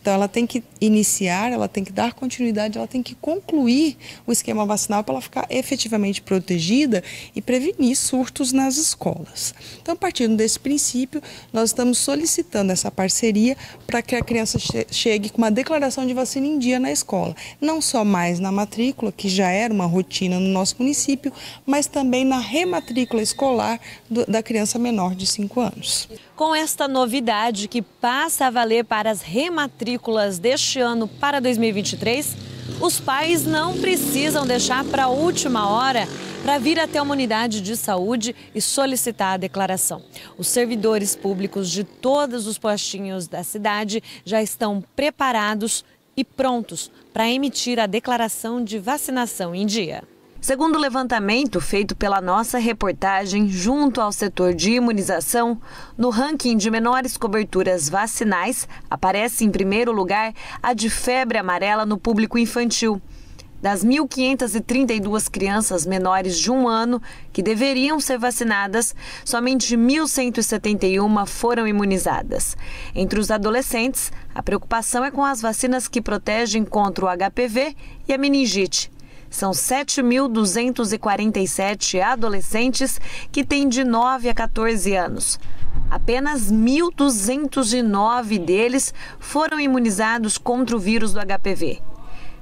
Então ela tem que iniciar, ela tem que dar continuidade, ela tem que concluir o esquema vacinal para ela ficar efetivamente protegida e prevenir surtos nas escolas. Então, partindo desse princípio, nós estamos solicitando essa parceria para que a criança che chegue com uma declaração de vacina em dia na escola. Não só mais na matrícula, que já era uma rotina no nosso município, mas também na rematrícula escolar do, da criança menor de 5 anos. Com esta novidade que passa a valer para as rematrículas deste ano para 2023, os pais não precisam deixar para a última hora para vir até uma unidade de saúde e solicitar a declaração. Os servidores públicos de todos os postinhos da cidade já estão preparados e prontos para emitir a declaração de vacinação em dia. Segundo o levantamento feito pela nossa reportagem junto ao setor de imunização, no ranking de menores coberturas vacinais, aparece em primeiro lugar a de febre amarela no público infantil. Das 1.532 crianças menores de um ano que deveriam ser vacinadas, somente 1.171 foram imunizadas. Entre os adolescentes, a preocupação é com as vacinas que protegem contra o HPV e a meningite. São 7.247 adolescentes que têm de 9 a 14 anos. Apenas 1.209 deles foram imunizados contra o vírus do HPV.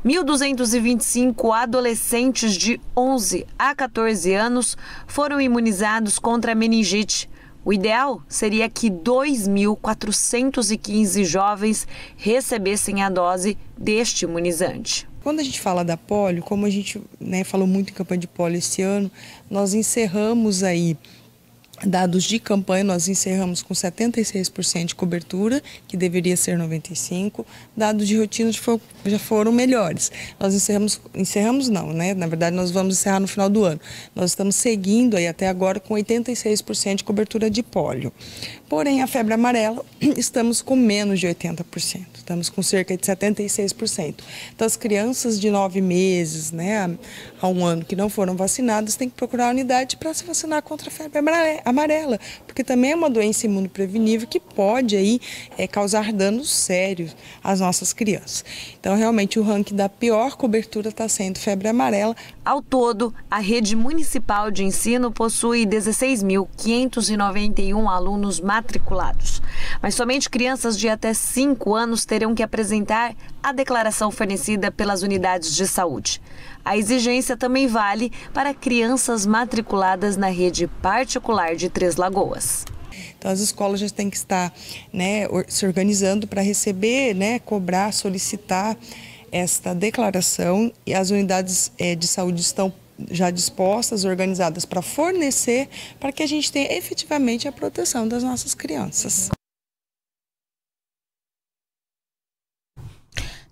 1.225 adolescentes de 11 a 14 anos foram imunizados contra a meningite. O ideal seria que 2.415 jovens recebessem a dose deste imunizante. Quando a gente fala da polio, como a gente né, falou muito em campanha de polio esse ano, nós encerramos aí Dados de campanha, nós encerramos com 76% de cobertura, que deveria ser 95%. Dados de rotina já foram melhores. Nós encerramos, encerramos não, né? Na verdade, nós vamos encerrar no final do ano. Nós estamos seguindo aí até agora com 86% de cobertura de pólio. Porém, a febre amarela, estamos com menos de 80%. Estamos com cerca de 76%. Então, as crianças de nove meses, né, há um ano que não foram vacinadas, têm que procurar a unidade para se vacinar contra a febre amarela, porque também é uma doença imunoprevenível que pode aí é, causar danos sérios às nossas crianças. Então, realmente, o ranking da pior cobertura está sendo febre amarela. Ao todo, a rede municipal de ensino possui 16.591 alunos matriculados, mas somente crianças de até 5 anos terão que apresentar a declaração fornecida pelas unidades de saúde. A exigência também vale para crianças matriculadas na rede particular de Três Lagoas. Então as escolas já têm que estar né, se organizando para receber, né, cobrar, solicitar esta declaração e as unidades é, de saúde estão já dispostas, organizadas para fornecer, para que a gente tenha efetivamente a proteção das nossas crianças.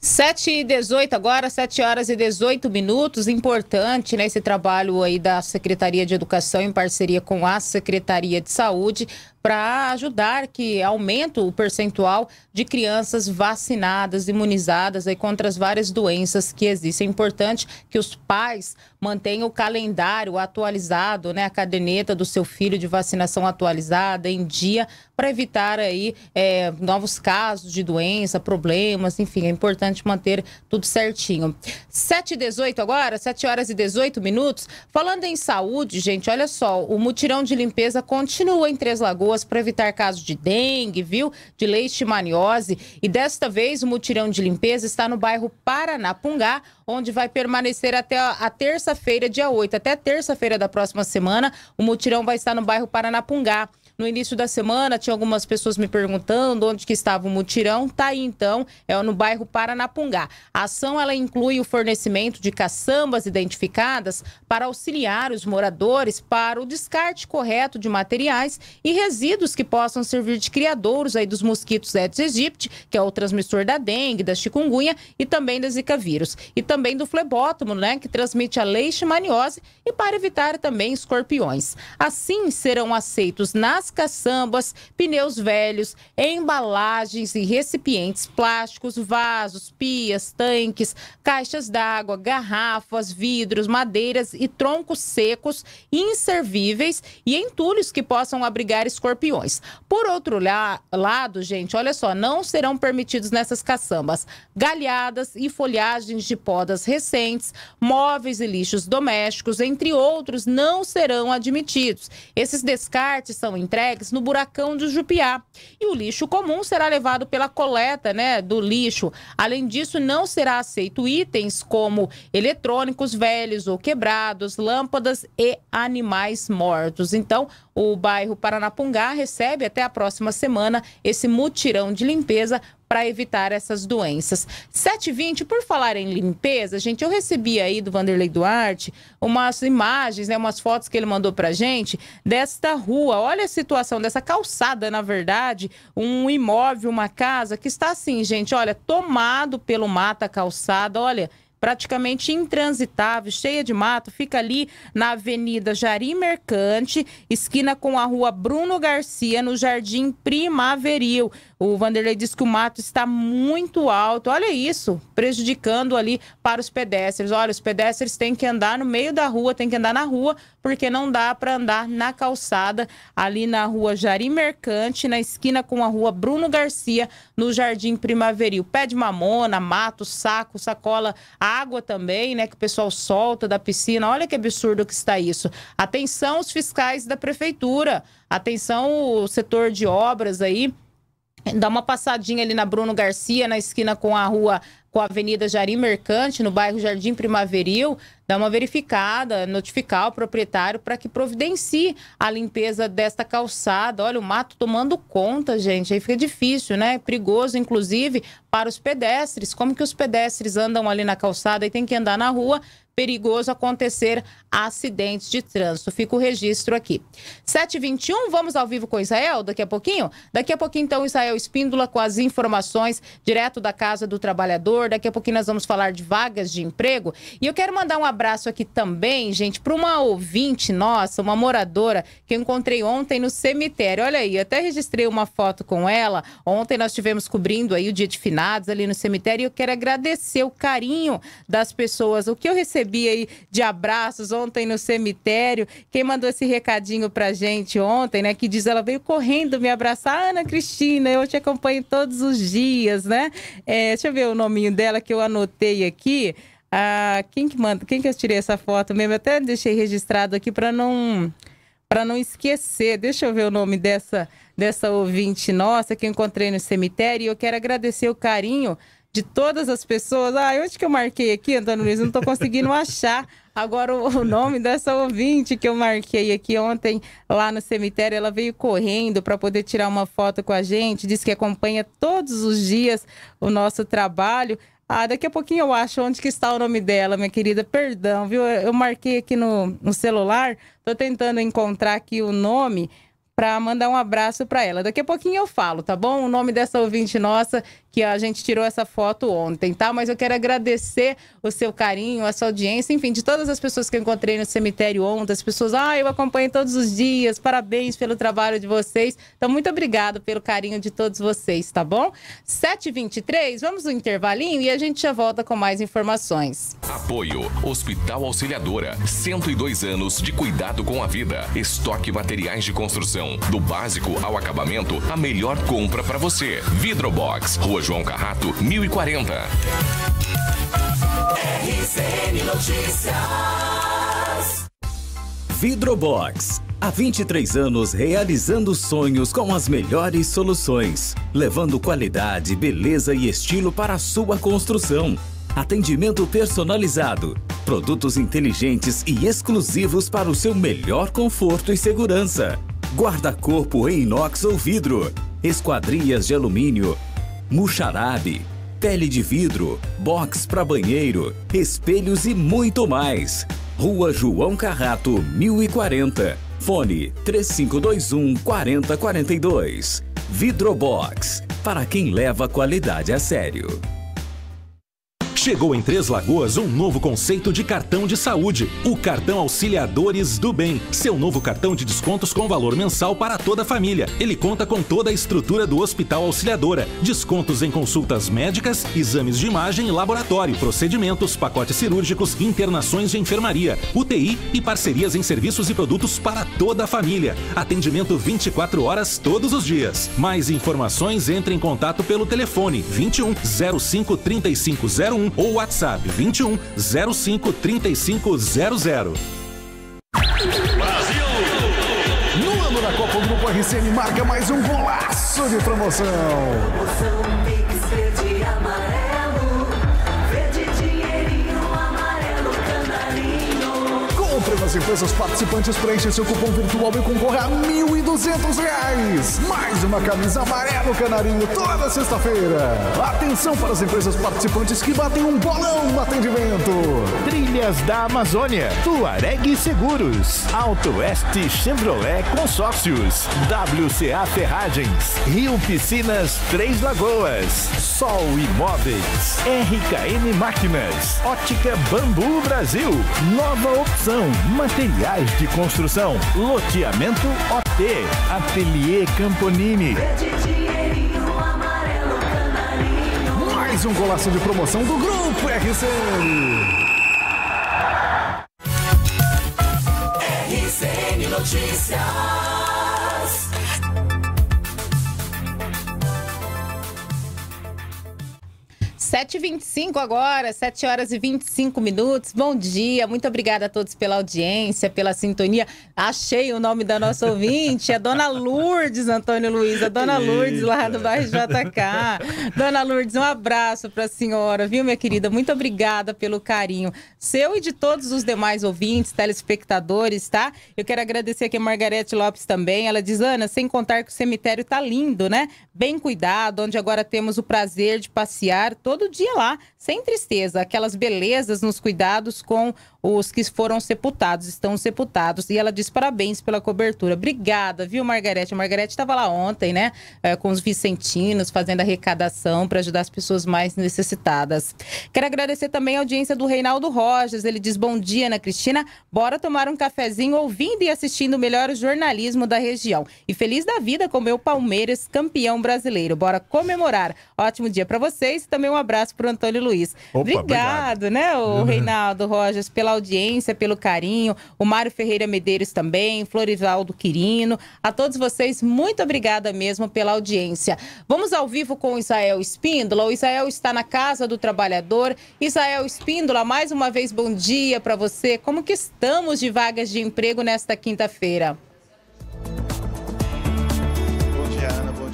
7 e 18 agora, 7 horas e 18 minutos. Importante, né, esse trabalho aí da Secretaria de Educação em parceria com a Secretaria de Saúde para ajudar que aumente o percentual de crianças vacinadas, imunizadas aí contra as várias doenças que existem. É importante que os pais mantenham o calendário atualizado, né, a caderneta do seu filho de vacinação atualizada em dia para evitar aí é, novos casos de doença, problemas, enfim, é importante manter tudo certinho. 7 e 18 agora, 7 horas e 18 minutos. Falando em saúde, gente, olha só, o mutirão de limpeza continua em Três Lagoas para evitar casos de dengue, viu? De leishmaniose. E desta vez o mutirão de limpeza está no bairro Paranapungá, onde vai permanecer até a terça-feira, dia 8. Até terça-feira da próxima semana, o mutirão vai estar no bairro Paranapungá. No início da semana, tinha algumas pessoas me perguntando onde que estava o mutirão. Tá aí, então, é no bairro Paranapungá. A ação, ela inclui o fornecimento de caçambas identificadas para auxiliar os moradores para o descarte correto de materiais e resíduos que possam servir de criadouros aí dos mosquitos Aedes aegypti, que é o transmissor da dengue, da chikungunya e também da zika vírus. E também do flebótomo, né, que transmite a leishmaniose e para evitar também escorpiões. Assim, serão aceitos nas caçambas pneus velhos, embalagens e recipientes plásticos, vasos, pias, tanques, caixas d'água, garrafas, vidros, madeiras e troncos secos inservíveis e entulhos que possam abrigar escorpiões. Por outro la lado, gente, olha só, não serão permitidos nessas caçambas galhadas e folhagens de podas recentes, móveis e lixos domésticos, entre outros, não serão admitidos. Esses descartes são entregues no buracão do Jupiá. E o lixo comum será levado pela coleta né, do lixo. Além disso, não será aceito itens como eletrônicos velhos ou quebrados, lâmpadas e animais mortos. Então, o bairro Paranapungá recebe até a próxima semana esse mutirão de limpeza para evitar essas doenças. 720, por falar em limpeza, gente, eu recebi aí do Vanderlei Duarte umas imagens, né, umas fotos que ele mandou pra gente desta rua. Olha a situação dessa calçada, na verdade, um imóvel, uma casa que está assim, gente, olha, tomado pelo mata calçada, olha, praticamente intransitável, cheia de mato, fica ali na Avenida Jari Mercante, esquina com a Rua Bruno Garcia, no Jardim Primaveril. O Vanderlei diz que o mato está muito alto. Olha isso, prejudicando ali para os pedestres. Olha, os pedestres têm que andar no meio da rua, têm que andar na rua, porque não dá para andar na calçada ali na Rua Jari Mercante, na esquina com a Rua Bruno Garcia, no Jardim Primaveril. Pé de mamona, mato, saco, sacola, água também, né, que o pessoal solta da piscina. Olha que absurdo que está isso. Atenção os fiscais da prefeitura. Atenção o setor de obras aí Dá uma passadinha ali na Bruno Garcia, na esquina com a rua, com a Avenida Jari Mercante, no bairro Jardim Primaveril. Dá uma verificada, notificar o proprietário para que providencie a limpeza desta calçada. Olha, o mato tomando conta, gente. Aí fica difícil, né? Perigoso, inclusive, para os pedestres. Como que os pedestres andam ali na calçada e tem que andar na rua? perigoso acontecer acidentes de trânsito. Fica o registro aqui. 7h21, vamos ao vivo com Israel daqui a pouquinho? Daqui a pouquinho, então, Israel Espíndola com as informações direto da Casa do Trabalhador. Daqui a pouquinho nós vamos falar de vagas de emprego. E eu quero mandar um abraço aqui também, gente, para uma ouvinte nossa, uma moradora que eu encontrei ontem no cemitério. Olha aí, até registrei uma foto com ela. Ontem nós estivemos cobrindo aí o dia de finados ali no cemitério e eu quero agradecer o carinho das pessoas. O que eu recebi aí de abraços ontem no cemitério. Quem mandou esse recadinho pra gente ontem, né? Que diz ela veio correndo me abraçar. Ana Cristina, eu te acompanho todos os dias, né? É, deixa eu ver o nominho dela que eu anotei aqui. Ah, quem que manda? Quem que eu tirei essa foto mesmo? Eu até deixei registrado aqui para não para não esquecer. Deixa eu ver o nome dessa dessa ouvinte nossa que eu encontrei no cemitério. E eu quero agradecer o carinho de todas as pessoas. Ah, onde que eu marquei aqui, Antônio Luiz? Não estou conseguindo achar agora o, nome dessa ouvinte que eu marquei aqui ontem lá no cemitério. Ela veio correndo para poder tirar uma foto com a gente. Diz que acompanha todos os dias o nosso trabalho. Ah, daqui a pouquinho eu acho onde que está o nome dela, minha querida. Perdão, viu? Eu marquei aqui no, no celular. Estou tentando encontrar aqui o nome para mandar um abraço para ela. Daqui a pouquinho eu falo, tá bom? O nome dessa ouvinte nossa que a gente tirou essa foto ontem, tá? Mas eu quero agradecer o seu carinho, a sua audiência, enfim, de todas as pessoas que eu encontrei no cemitério ontem, as pessoas, ah, eu acompanho todos os dias, parabéns pelo trabalho de vocês. Então, muito obrigado pelo carinho de todos vocês, tá bom? 7h23, vamos no intervalinho e a gente já volta com mais informações. Apoio Hospital Auxiliadora, 102 anos de cuidado com a vida. Estoque materiais de construção, do básico ao acabamento, a melhor compra para você. Vidrobox, Rua João Carrato, 1040. RCN Notícias. Vidrobox. Há 23 anos realizando sonhos com as melhores soluções, levando qualidade, beleza e estilo para a sua construção. Atendimento personalizado, produtos inteligentes e exclusivos para o seu melhor conforto e segurança. guarda-corpo em inox ou vidro, esquadrias de alumínio, muxarabe, pele de vidro, box para banheiro, espelhos e muito mais. Rua João Carrato, 1040. Fone 3521 4042. Vidrobox, para quem leva a qualidade a sério. Chegou em Três Lagoas um novo conceito de cartão de saúde, o cartão Auxiliadores do Bem. Seu novo cartão de descontos com valor mensal para toda a família. Ele conta com toda a estrutura do Hospital Auxiliadora, descontos em consultas médicas, exames de imagem e laboratório, procedimentos, pacotes cirúrgicos, internações de enfermaria, UTI e parcerias em serviços e produtos para toda a família. Atendimento 24 horas todos os dias. Mais informações entre em contato pelo telefone 21 05 3501 ou WhatsApp 21 05 3500. No ano da Copa, o Grupo RCN marca mais um golaço de promoção. Promoção Nas empresas participantes, preencha seu cupom virtual e concorra a 1.200 reais. Mais uma camisa amarelo canarinho toda sexta-feira. Atenção para as empresas participantes que batem um bolão no atendimento. Trilhas da Amazônia, Tuareg Seguros, Auto Oeste Chevrolet Consórcios, WCA Ferragens, Rio Piscinas Três Lagoas, Sol Imóveis, RKN Máquinas, Ótica Bambu Brasil, Nova Opção, Materiais de Construção, Loteamento OT, Ateliê Camponini. Mais um golaço de promoção do Grupo RCN. RCN Notícias. 7h25 agora, 7 horas e 25 minutos. Bom dia, muito obrigada a todos pela audiência, pela sintonia. Achei o nome da nossa ouvinte, é Dona Lourdes, Antônio Luiz, a Dona Lourdes lá do bairro JK. Dona Lourdes, um abraço para a senhora, viu, minha querida? Muito obrigada pelo carinho seu e de todos os demais ouvintes, telespectadores, tá? Eu quero agradecer aqui a Margarete Lopes também. Ela diz, Ana, sem contar que o cemitério tá lindo, né? Bem cuidado, onde agora temos o prazer de passear todo dia lá, sem tristeza. Aquelas belezas nos cuidados com os que foram sepultados, estão sepultados. E ela diz parabéns pela cobertura. Obrigada, viu, Margarete? A Margarete estava lá ontem, né, é, com os vicentinos, fazendo arrecadação para ajudar as pessoas mais necessitadas. Quero agradecer também a audiência do Reinaldo Rojas. Ele diz: Bom dia, Ana Cristina. Bora tomar um cafezinho ouvindo e assistindo o melhor jornalismo da região. E feliz da vida com o meu Palmeiras, campeão brasileiro. Bora comemorar. Ótimo dia para vocês e também um abraço para o Antônio Luiz. Opa, obrigado, né, o Reinaldo Rojas, pela audiência, pelo carinho. O Mário Ferreira Medeiros também, Florivaldo Quirino. A todos vocês, muito obrigada mesmo pela audiência. Vamos ao vivo com o Israel Espíndola. O Israel está na Casa do Trabalhador. Israel Espíndola, mais uma vez, bom dia para você. Como que estamos de vagas de emprego nesta quinta-feira?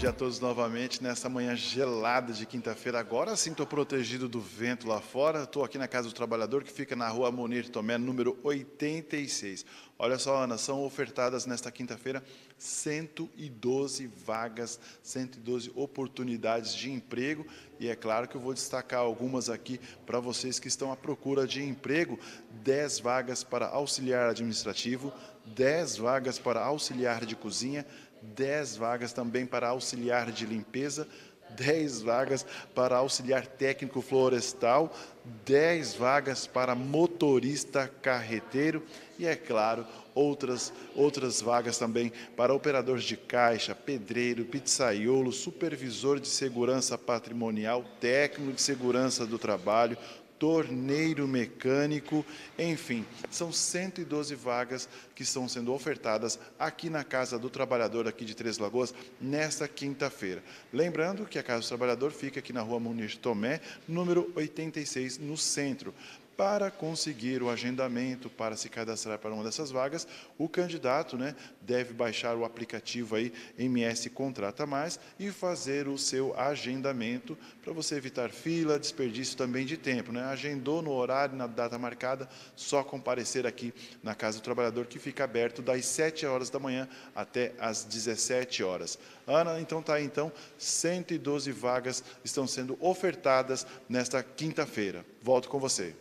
Dia a todos novamente nessa manhã gelada de quinta-feira. Agora sim estou protegido do vento lá fora. Estou aqui na Casa do Trabalhador, que fica na rua Monir Tomé, número 86. Olha só, Ana, são ofertadas nesta quinta-feira 112 vagas, 112 oportunidades de emprego. E é claro que eu vou destacar algumas aqui para vocês que estão à procura de emprego: 10 vagas para auxiliar administrativo, 10 vagas para auxiliar de cozinha, 10 vagas também para auxiliar de limpeza, 10 vagas para auxiliar técnico florestal, 10 vagas para motorista carreteiro e, é claro, outras, outras vagas também para operadores de caixa, pedreiro, pizzaiolo, supervisor de segurança patrimonial, técnico de segurança do trabalho, torneiro mecânico, enfim, são 112 vagas que estão sendo ofertadas aqui na Casa do Trabalhador, aqui de Três Lagoas, nesta quinta-feira. Lembrando que a Casa do Trabalhador fica aqui na rua Muniz Tomé, número 86, no centro. Para conseguir o agendamento, para se cadastrar para uma dessas vagas, o candidato né, deve baixar o aplicativo aí MS Contrata Mais e fazer o seu agendamento para você evitar fila, desperdício também de tempo. Né? Agendou no horário, na data marcada, só comparecer aqui na Casa do Trabalhador, que fica aberto das 7 horas da manhã até as 17 horas. Ana, então tá aí, então, 112 vagas estão sendo ofertadas nesta quinta-feira. Volto com você.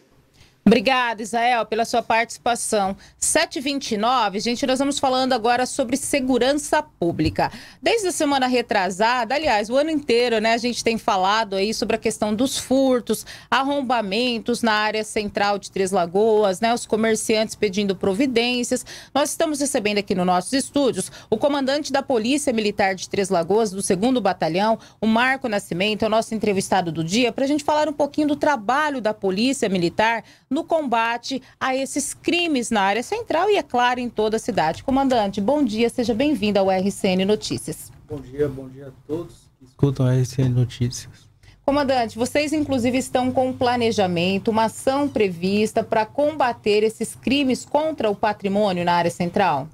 Obrigada, Israel, pela sua participação. 7h29, gente, nós vamos falando agora sobre segurança pública. Desde a semana retrasada, aliás, o ano inteiro, né, a gente tem falado aí sobre a questão dos furtos, arrombamentos na área central de Três Lagoas, né, os comerciantes pedindo providências. Nós estamos recebendo aqui nos nossos estúdios o comandante da Polícia Militar de Três Lagoas, do 2 Batalhão, o Marco Nascimento, é o nosso entrevistado do dia, para a gente falar um pouquinho do trabalho da Polícia Militar no combate a esses crimes na área central e, é claro, em toda a cidade. Comandante, bom dia, seja bem-vindo ao RCN Notícias. Bom dia, bom dia a todos que escutam a RCN Notícias. Comandante, vocês inclusive estão com um planejamento, uma ação prevista para combater esses crimes contra o patrimônio na área central?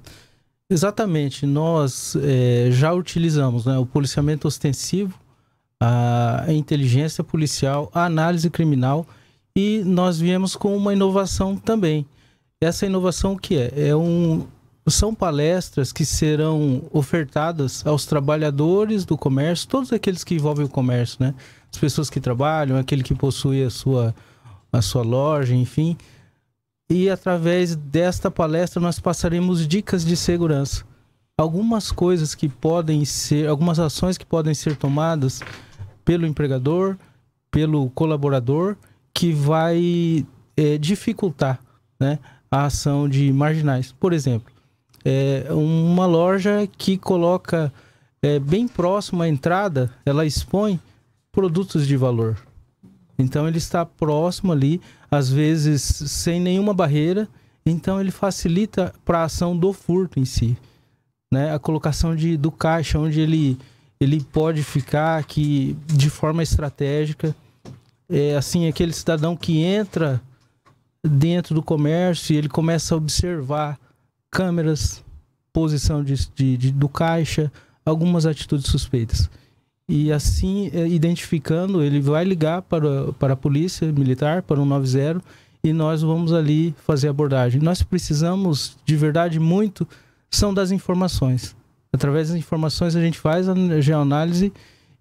Exatamente, nós eh, já utilizamos né, o policiamento ostensivo, a inteligência policial, a análise criminal e nós viemos com uma inovação também. Essa inovação que é? é um, são palestras que serão ofertadas aos trabalhadores do comércio, todos aqueles que envolvem o comércio, né? As pessoas que trabalham, aquele que possui a sua, a sua loja, enfim. E através desta palestra nós passaremos dicas de segurança. Algumas coisas que podem ser, algumas ações que podem ser tomadas pelo empregador, pelo colaborador que vai é, dificultar né, a ação de marginais. Por exemplo, é, uma loja que coloca é, bem próximo à entrada, ela expõe produtos de valor. Então ele está próximo ali, às vezes sem nenhuma barreira, então ele facilita para a ação do furto em si. Né? A colocação de, do caixa, onde ele, ele pode ficar aqui de forma estratégica é assim aquele cidadão que entra dentro do comércio e ele começa a observar câmeras, posição de, de, de do caixa, algumas atitudes suspeitas. E assim, é, identificando, ele vai ligar para, para a polícia militar, para o 90, e nós vamos ali fazer abordagem. Nós precisamos, de verdade, muito, são das informações. Através das informações a gente faz a geoanálise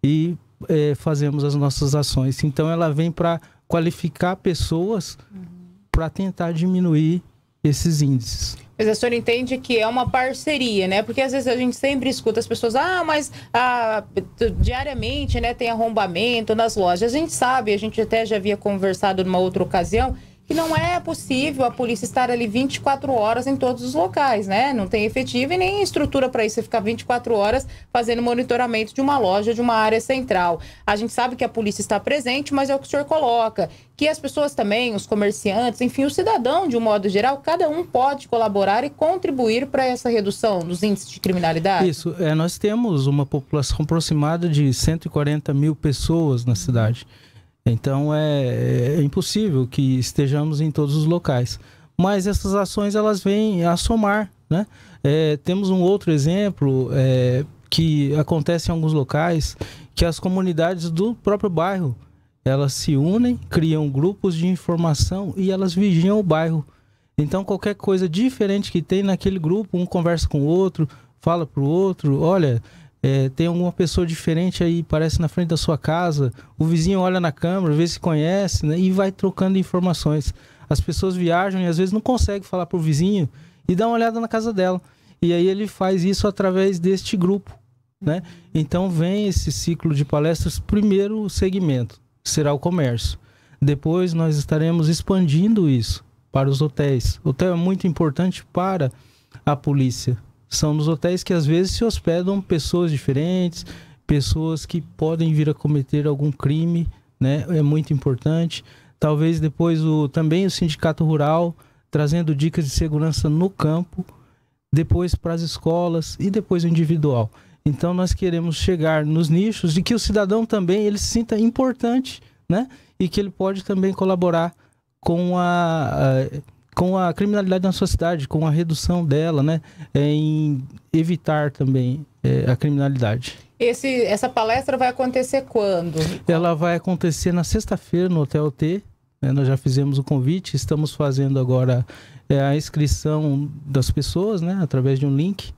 e é, fazemos as nossas ações. Então ela vem para qualificar pessoas uhum. para tentar diminuir esses índices. Mas a senhora entende que é uma parceria, né? Porque às vezes a gente sempre escuta as pessoas, ah, mas ah, diariamente né, tem arrombamento nas lojas. A gente sabe, a gente até já havia conversado numa outra ocasião, que não é possível a polícia estar ali 24 horas em todos os locais, né? Não tem efetivo e nem estrutura para isso, você ficar 24 horas fazendo monitoramento de uma loja, de uma área central. A gente sabe que a polícia está presente, mas é o que o senhor coloca, que as pessoas também, os comerciantes, enfim, o cidadão, de um modo geral, cada um pode colaborar e contribuir para essa redução dos índices de criminalidade? Isso, é, nós temos uma população aproximada de 140 mil pessoas na cidade. Então é, é, impossível que estejamos em todos os locais. Mas essas ações elas vêm a somar, né? É, temos um outro exemplo é, que acontece em alguns locais que as comunidades do próprio bairro elas se unem, criam grupos de informação e elas vigiam o bairro. Então qualquer coisa diferente que tem naquele grupo, um conversa com o outro, fala para o outro, olha, é, tem alguma pessoa diferente aí, parece na frente da sua casa, o vizinho olha na câmera, vê se conhece, né, e vai trocando informações. As pessoas viajam e às vezes não conseguem falar pro vizinho e dá uma olhada na casa dela. E aí ele faz isso através deste grupo, né? Então vem esse ciclo de palestras, primeiro segmento será o comércio. Depois nós estaremos expandindo isso para os hotéis. O hotel é muito importante para a polícia, são nos hotéis que às vezes se hospedam pessoas diferentes, pessoas que podem vir a cometer algum crime, né? É muito importante. Talvez depois o, também o sindicato rural trazendo dicas de segurança no campo, depois para as escolas e depois o individual. Então nós queremos chegar nos nichos de que o cidadão também ele se sinta importante, né? E que ele pode também colaborar com a, a- com a criminalidade na sua cidade, com a redução dela, né? É, em evitar também é, a criminalidade. Esse, essa palestra vai acontecer quando? Ela vai acontecer na sexta-feira no Hotel T. né? Nós já fizemos o convite, estamos fazendo agora é, a inscrição das pessoas, né? Através de um link.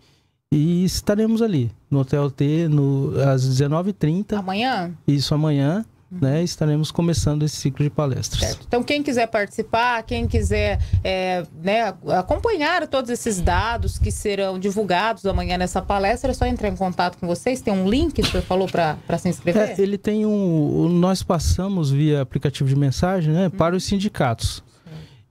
E estaremos ali no Hotel T no, às 19h30. Amanhã? Isso, amanhã. Né? Estaremos começando esse ciclo de palestras. Então, quem quiser participar, quem quiser é, né, acompanhar todos esses dados que serão divulgados amanhã nessa palestra, é só entrar em contato com vocês. Tem um link que o senhor falou para se inscrever? É, ele tem um. Nós passamos via aplicativo de mensagem né, para os sindicatos.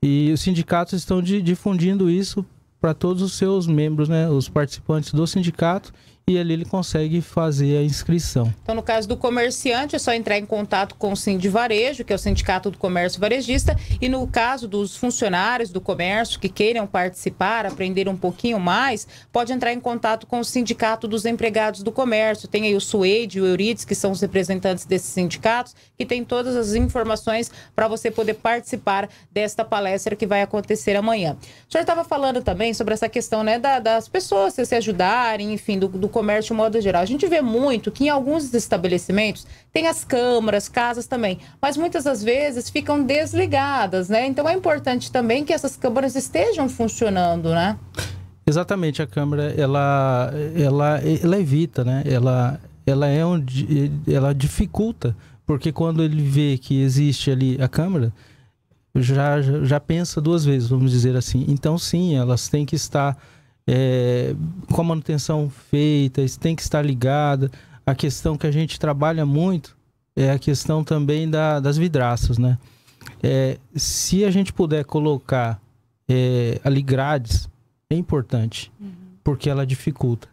E os sindicatos estão di- difundindo isso para todos os seus membros, né, os participantes do sindicato, e ali ele consegue fazer a inscrição. Então, no caso do comerciante, é só entrar em contato com o Sind Varejo, que é o Sindicato do Comércio Varejista, e no caso dos funcionários do comércio que queiram participar, aprender um pouquinho mais, pode entrar em contato com o Sindicato dos Empregados do Comércio. Tem aí o Suede e o Eurides, que são os representantes desses sindicatos, que tem todas as informações para você poder participar desta palestra que vai acontecer amanhã. O senhor estava falando também sobre essa questão né, da- das pessoas se ajudarem, enfim, do, do comércio de modo geral. A gente vê muito que em alguns estabelecimentos tem as câmaras, casas também, mas muitas das vezes ficam desligadas, né? Então é importante também que essas câmaras estejam funcionando, né? Exatamente, a câmera ela, ela, ela evita, né? Ela, ela é onde ela dificulta, porque quando ele vê que existe ali a câmera, já, já, já pensa duas vezes, vamos dizer assim. Então, sim, elas têm que estar é, com a manutenção feita, eles têm que estar ligada. A questão que a gente trabalha muito é a questão também da, das vidraças, né? É, se a gente puder colocar é, ali grades, é importante, porque ela dificulta.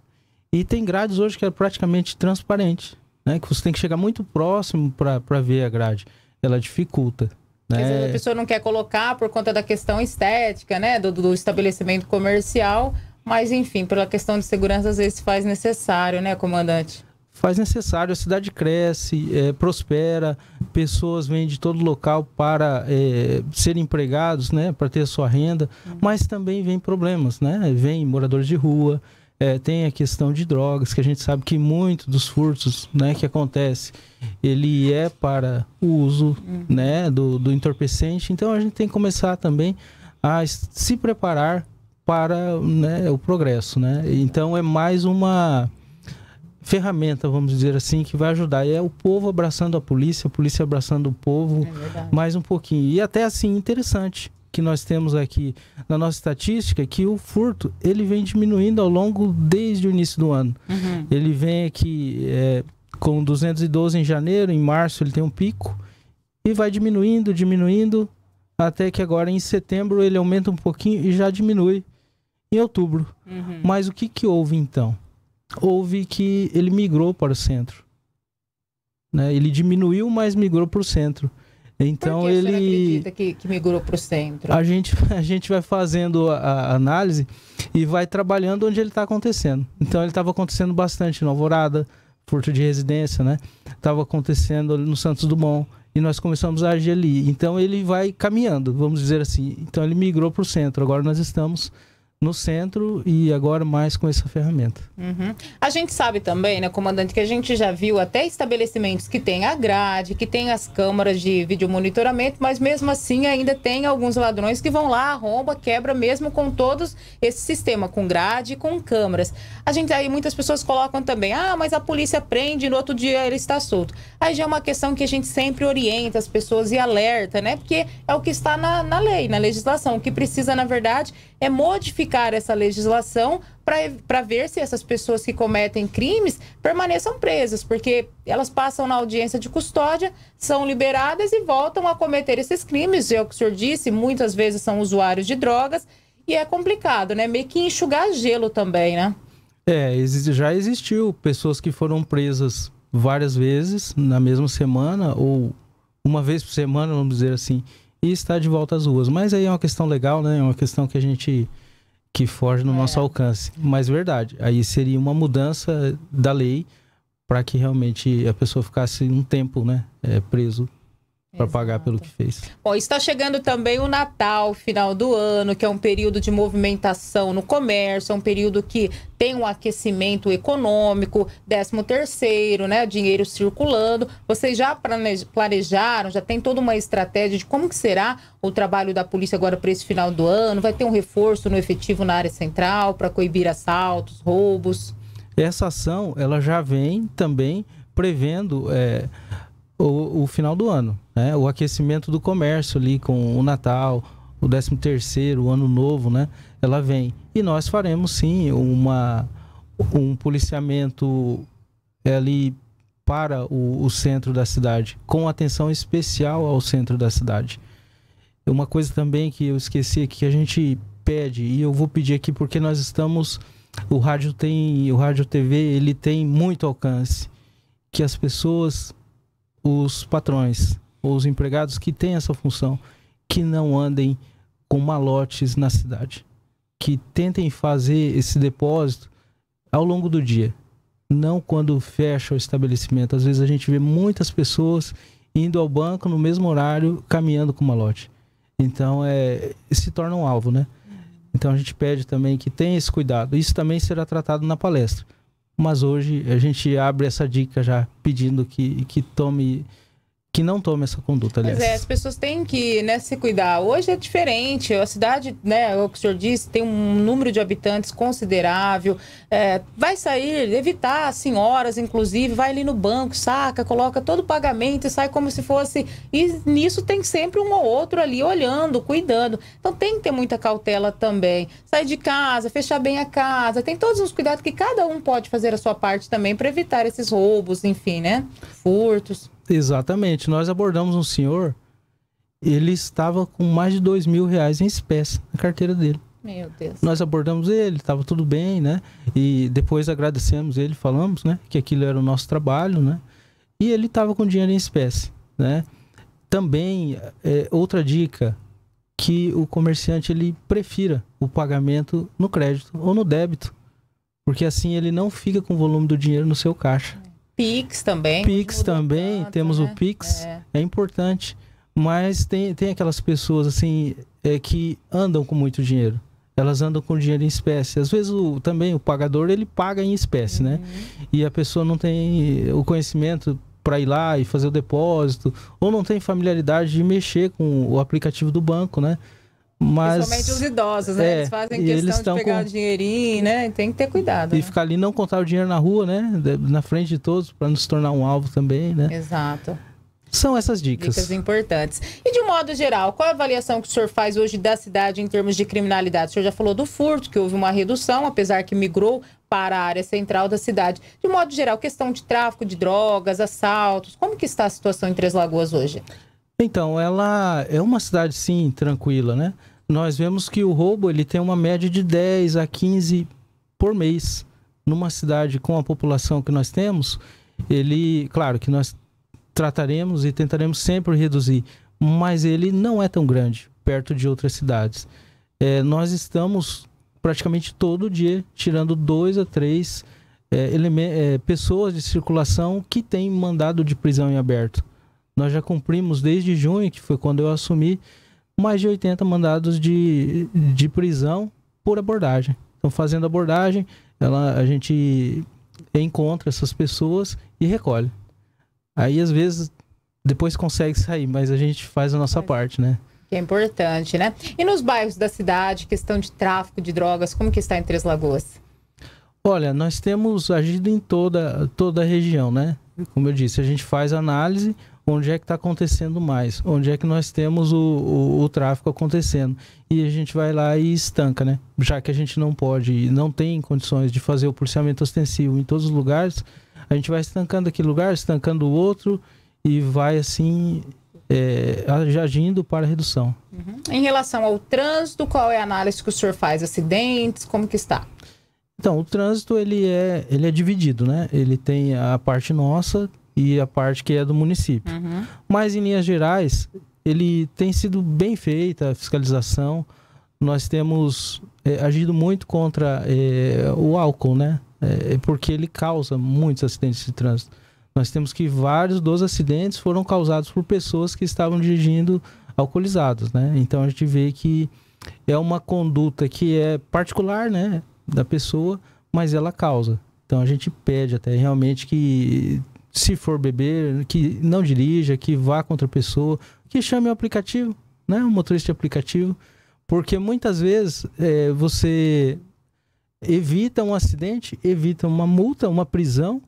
E tem grades hoje que é praticamente transparente, né? Que você tem que chegar muito próximo para ver a grade. Ela dificulta. Às vezes a Né? pessoa não quer colocar por conta da questão estética, né? Do, do estabelecimento comercial, mas enfim, pela questão de segurança, às vezes faz necessário, né, comandante? faz necessário, a cidade cresce, eh, prospera, pessoas vêm de todo local para eh, serem empregados, né, para ter sua renda, mas também vem problemas, né? Vem moradores de rua, eh, tem a questão de drogas, que a gente sabe que muito dos furtos, né, que acontece, ele é para o uso, né, do, do entorpecente. Então a gente tem que começar também a se preparar para né, o progresso, né? Então é mais uma ferramenta, vamos dizer assim, que vai ajudar. E é o povo abraçando a polícia, a polícia abraçando o povo mais um pouquinho. E até assim, interessante que nós temos aqui na nossa estatística que o furto ele vem diminuindo ao longo desde o início do ano. Uhum. Ele vem aqui é, com 212 em janeiro, em março ele tem um pico e vai diminuindo, diminuindo, até que agora em setembro ele aumenta um pouquinho e já diminui em outubro. Uhum. Mas o que, que houve então? Houve que ele migrou para o centro. Né? Ele diminuiu, mas migrou para o centro. Então Por que ele. acredita que, que migrou para o centro? A gente, a gente vai fazendo a, a análise e vai trabalhando onde ele está acontecendo. Então ele estava acontecendo bastante no Alvorada, furto de residência, né? Estava acontecendo ali no Santos Dumont e nós começamos a agir ali. Então ele vai caminhando, vamos dizer assim. Então ele migrou para o centro. Agora nós estamos no centro e agora mais com essa ferramenta. Uhum. A gente sabe também, né, comandante, que a gente já viu até estabelecimentos que têm a grade, que tem as câmaras de videomonitoramento, mas mesmo assim ainda tem alguns ladrões que vão lá, arromba, quebra, mesmo com todos esse sistema, com grade e com câmeras. A gente aí, muitas pessoas colocam também, ah, mas a polícia prende e no outro dia ele está solto. Aí já é uma questão que a gente sempre orienta as pessoas e alerta, né? Porque é o que está na, na lei, na legislação. O que precisa, na verdade, é modificar essa legislação para ver se essas pessoas que cometem crimes permaneçam presas, porque elas passam na audiência de custódia, são liberadas e voltam a cometer esses crimes. É o que o senhor disse, muitas vezes são usuários de drogas e é complicado, né? Meio que enxugar gelo também, né? É, já existiu pessoas que foram presas várias vezes na mesma semana ou uma vez por semana, vamos dizer assim, e está de volta às ruas. Mas aí é uma questão legal, né? É uma questão que a gente que foge no nosso alcance. Mas verdade, aí seria uma mudança da lei para que realmente a pessoa ficasse um tempo, né, é, preso para pagar pelo que fez. Bom, está chegando também o Natal, final do ano, que é um período de movimentação no comércio, é um período que tem um aquecimento econômico, 13 terceiro, né, dinheiro circulando. Vocês já plane- planejaram, já tem toda uma estratégia de como que será o trabalho da polícia agora para esse final do ano? Vai ter um reforço no efetivo na área central para coibir assaltos, roubos? Essa ação, ela já vem também prevendo é, o, o final do ano, né? O aquecimento do comércio ali com o Natal, o 13 terceiro, o Ano Novo, né? Ela vem. E nós faremos sim uma, um policiamento ali para o, o centro da cidade, com atenção especial ao centro da cidade. Uma coisa também que eu esqueci aqui que a gente pede, e eu vou pedir aqui porque nós estamos. O rádio tem. O rádio TV ele tem muito alcance. Que as pessoas, os patrões, os empregados que têm essa função, que não andem com malotes na cidade. Que tentem fazer esse depósito ao longo do dia. Não quando fecha o estabelecimento. Às vezes a gente vê muitas pessoas indo ao banco no mesmo horário, caminhando com malote. Então, é, se torna um alvo, né? Então, a gente pede também que tenha esse cuidado. Isso também será tratado na palestra. Mas hoje a gente abre essa dica já pedindo que, que tome que não tome essa conduta, aliás. Pois é, as pessoas têm que né, se cuidar. Hoje é diferente. A cidade, né, o que o senhor disse, tem um número de habitantes considerável. É, vai sair, evitar assim, horas, inclusive, vai ali no banco, saca, coloca todo o pagamento e sai como se fosse. E nisso tem sempre um ou outro ali olhando, cuidando. Então tem que ter muita cautela também. Sair de casa, fechar bem a casa, tem todos os cuidados que cada um pode fazer a sua parte também para evitar esses roubos, enfim, né? Furtos. Exatamente. Nós abordamos um senhor, ele estava com mais de dois mil reais em espécie na carteira dele. Meu Deus. Nós abordamos ele, estava tudo bem, né? E depois agradecemos ele, falamos, né? Que aquilo era o nosso trabalho, né? E ele estava com dinheiro em espécie, né? Também, é, outra dica, que o comerciante ele prefira o pagamento no crédito ou no débito, porque assim ele não fica com o volume do dinheiro no seu caixa. Pix também. Pix também, temos né? o Pix, É. é. importante. Mas tem, tem aquelas pessoas assim é, que andam com muito dinheiro. Elas andam com dinheiro em espécie. Às vezes o, também o pagador ele paga em espécie, né? E a pessoa não tem o conhecimento para ir lá e fazer o depósito, ou não tem familiaridade de mexer com o aplicativo do banco, né? Mas Principalmente os idosos, né? É, eles fazem questão eles de pegar com- o dinheirinho, né? Tem que ter cuidado. e né? ficar ali não contar o dinheiro na rua, né? Na frente de todos, para não se tornar um alvo também, né? Exato. São essas dicas. Dicas importantes. E de um modo geral, qual a avaliação que o senhor faz hoje da cidade em termos de criminalidade? O senhor já falou do furto, que houve uma redução, apesar que migrou para a área central da cidade. De um modo geral, questão de tráfico de drogas, assaltos, como que está a situação em Três Lagoas hoje? Então, ela é uma cidade, sim, tranquila, né? Nós vemos que o roubo ele tem uma média de 10 a 15 por mês. Numa cidade com a população que nós temos, ele, claro que nós trataremos e tentaremos sempre reduzir, mas ele não é tão grande perto de outras cidades. É, nós estamos praticamente todo dia tirando dois a três é, é, pessoas de circulação que têm mandado de prisão em aberto. Nós já cumprimos desde junho, que foi quando eu assumi, mais de 80 mandados de, de prisão por abordagem. Então, fazendo abordagem, ela, a gente encontra essas pessoas e recolhe. Aí, às vezes, depois consegue sair, mas a gente faz a nossa parte, né? Que é importante, né? E nos bairros da cidade, questão de tráfico de drogas, como que está em Três Lagoas? Olha, nós temos agido em toda, toda a região, né? Como eu disse, a gente faz análise onde é que está acontecendo mais, onde é que nós temos o, o, o tráfico acontecendo. E a gente vai lá e estanca, né? Já que a gente não pode e não tem condições de fazer o policiamento ostensivo em todos os lugares, a gente vai estancando aquele lugar, estancando o outro e vai assim é, agindo para a redução. Em relação ao trânsito, qual é a análise que o senhor faz? Acidentes, como que está? Então, o trânsito ele é, ele é dividido, né? Ele tem a parte nossa e a parte que é do município. Mas em linhas gerais, ele tem sido bem feita a fiscalização. Nós temos é, agido muito contra é, o álcool, né? É, porque ele causa muitos acidentes de trânsito. Nós temos que vários dos acidentes foram causados por pessoas que estavam dirigindo alcoolizados, né? Então a gente vê que é uma conduta que é particular, né, da pessoa, mas ela causa. Então a gente pede até realmente que se for beber, que não dirija, que vá contra a pessoa, que chame o aplicativo, né, o motorista de aplicativo, porque muitas vezes é, você evita um acidente, evita uma multa, uma prisão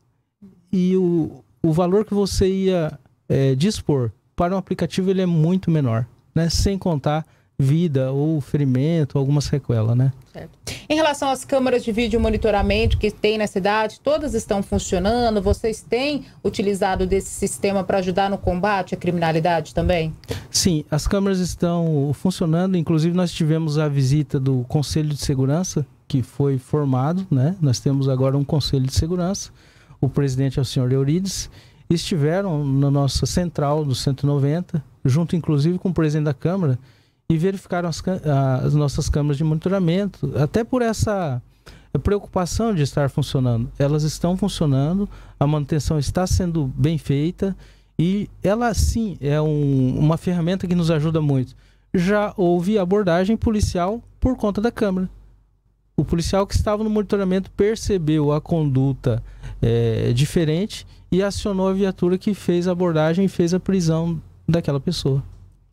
e o, o valor que você ia é, dispor para um aplicativo ele é muito menor, né? Sem contar vida ou ferimento, alguma sequela, né? Certo. Em relação às câmeras de vídeo monitoramento que tem na cidade, todas estão funcionando? Vocês têm utilizado desse sistema para ajudar no combate à criminalidade também? Sim, as câmeras estão funcionando. Inclusive, nós tivemos a visita do Conselho de Segurança, que foi formado, né? Nós temos agora um Conselho de Segurança. O presidente é o senhor Eurides. Estiveram na nossa central do 190, junto inclusive com o presidente da Câmara, e verificaram as, as nossas câmeras de monitoramento, até por essa preocupação de estar funcionando. Elas estão funcionando, a manutenção está sendo bem feita e ela sim é um, uma ferramenta que nos ajuda muito. Já houve abordagem policial por conta da câmera. O policial que estava no monitoramento percebeu a conduta é, diferente e acionou a viatura que fez a abordagem e fez a prisão daquela pessoa.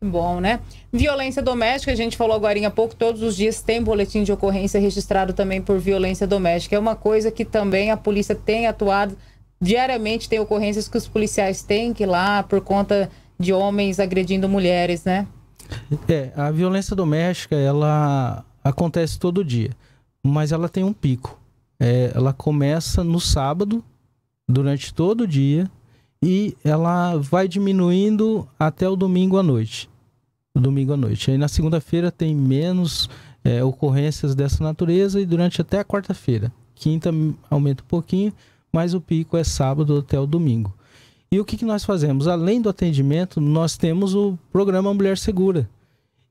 Bom, né? Violência doméstica, a gente falou agora há pouco, todos os dias tem boletim de ocorrência registrado também por violência doméstica. É uma coisa que também a polícia tem atuado. Diariamente tem ocorrências que os policiais têm que ir lá por conta de homens agredindo mulheres, né? É, a violência doméstica, ela acontece todo dia, mas ela tem um pico. É, ela começa no sábado, durante todo o dia, e ela vai diminuindo até o domingo à noite. Domingo à noite. Aí na segunda-feira tem menos é, ocorrências dessa natureza e durante até a quarta-feira. Quinta aumenta um pouquinho, mas o pico é sábado até o domingo. E o que, que nós fazemos? Além do atendimento, nós temos o programa Mulher Segura.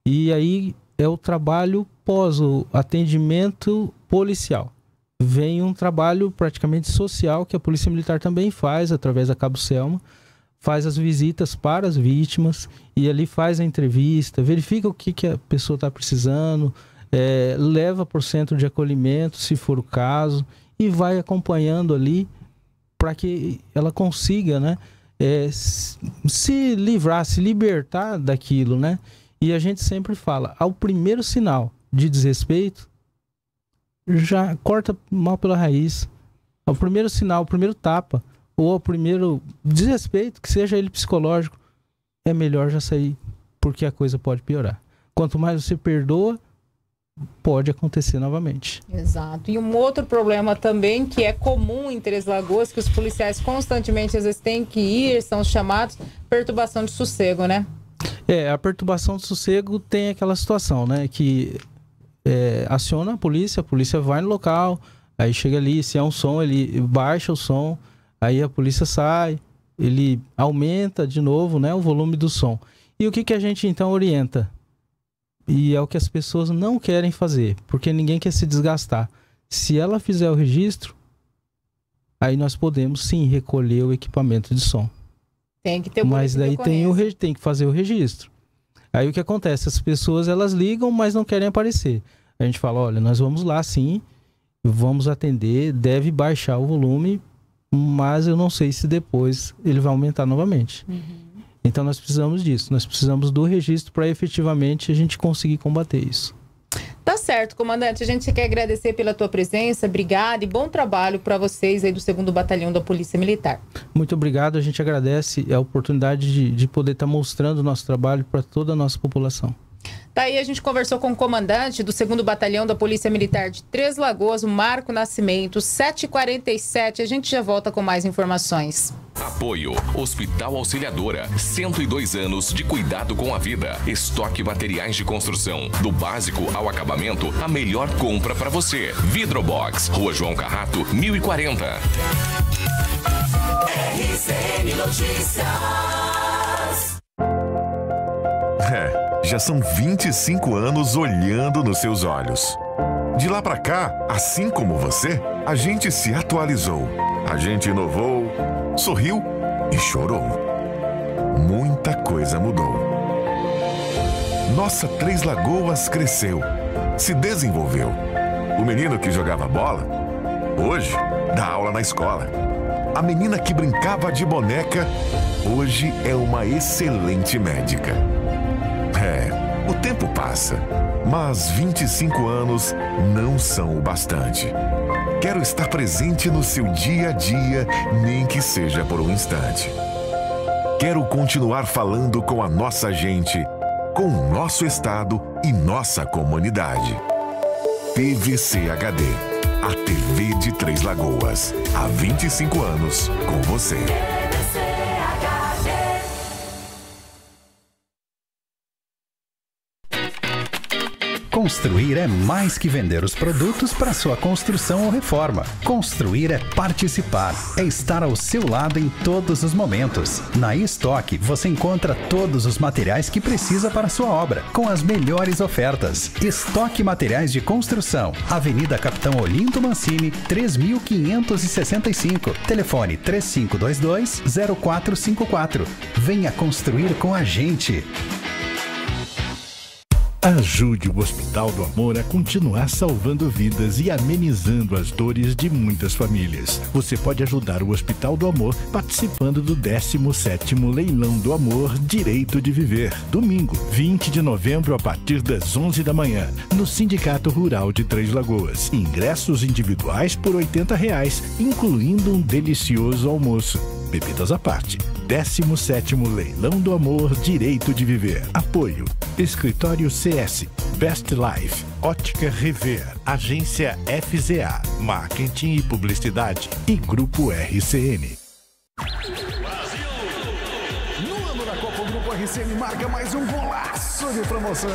E aí é o trabalho pós o atendimento policial vem um trabalho praticamente social que a Polícia Militar também faz através da Cabo Selma, faz as visitas para as vítimas e ali faz a entrevista, verifica o que, que a pessoa está precisando, é, leva para o centro de acolhimento, se for o caso, e vai acompanhando ali para que ela consiga, né, é, se livrar, se libertar daquilo, né? E a gente sempre fala, ao primeiro sinal de desrespeito, já corta mal pela raiz. O primeiro sinal, o primeiro tapa, ou o primeiro desrespeito, que seja ele psicológico, é melhor já sair, porque a coisa pode piorar. Quanto mais você perdoa, pode acontecer novamente. Exato. E um outro problema também que é comum em Três Lagoas, que os policiais constantemente às vezes têm que ir, são chamados perturbação de sossego, né? É, a perturbação de sossego tem aquela situação, né? Que é, aciona a polícia, a polícia vai no local, aí chega ali, se é um som, ele baixa o som, aí a polícia sai, ele aumenta de novo né, o volume do som. E o que, que a gente então orienta? E é o que as pessoas não querem fazer, porque ninguém quer se desgastar. Se ela fizer o registro, aí nós podemos sim recolher o equipamento de som. Tem que ter o Mas daí tem, o, tem que fazer o registro. Aí o que acontece? As pessoas elas ligam, mas não querem aparecer. A gente fala, olha, nós vamos lá sim, vamos atender, deve baixar o volume, mas eu não sei se depois ele vai aumentar novamente. Uhum. Então nós precisamos disso, nós precisamos do registro para efetivamente a gente conseguir combater isso. Certo, comandante. A gente quer agradecer pela tua presença, obrigado e bom trabalho para vocês aí do 2 Batalhão da Polícia Militar. Muito obrigado, a gente agradece a oportunidade de, de poder estar tá mostrando o nosso trabalho para toda a nossa população. Tá aí, a gente conversou com o comandante do 2 Batalhão da Polícia Militar de Três Lagoas, o Marco Nascimento, 747. A gente já volta com mais informações. Apoio Hospital Auxiliadora, 102 anos de cuidado com a vida. Estoque materiais de construção, do básico ao acabamento, a melhor compra para você. Vidrobox, Rua João Carrato, 1040. RCN Notícias. Já são 25 anos olhando nos seus olhos. De lá para cá, assim como você, a gente se atualizou, a gente inovou sorriu e chorou. Muita coisa mudou. Nossa Três Lagoas cresceu, se desenvolveu. O menino que jogava bola, hoje dá aula na escola. A menina que brincava de boneca, hoje é uma excelente médica. Tempo passa, mas 25 anos não são o bastante. Quero estar presente no seu dia a dia, nem que seja por um instante. Quero continuar falando com a nossa gente, com o nosso estado e nossa comunidade. TVC HD, a TV de Três Lagoas. Há 25 anos com você. Construir é mais que vender os produtos para sua construção ou reforma. Construir é participar, é estar ao seu lado em todos os momentos. Na estoque você encontra todos os materiais que precisa para sua obra, com as melhores ofertas. Estoque Materiais de Construção, Avenida Capitão Olinto Mancini, 3565. Telefone 3522 0454. Venha construir com a gente. Ajude o Hospital do Amor a continuar salvando vidas e amenizando as dores de muitas famílias. Você pode ajudar o Hospital do Amor participando do 17º Leilão do Amor Direito de Viver, domingo, 20 de novembro a partir das 11 da manhã, no Sindicato Rural de Três Lagoas. Ingressos individuais por 80 reais, incluindo um delicioso almoço. Bebidas à parte. 17º Leilão do Amor Direito de Viver. Apoio. Escritório CS. Best Life. Ótica Rever. Agência FZA. Marketing e Publicidade. E Grupo RCN. No ano da Copa, o Grupo RCN marca mais um golaço de promoção.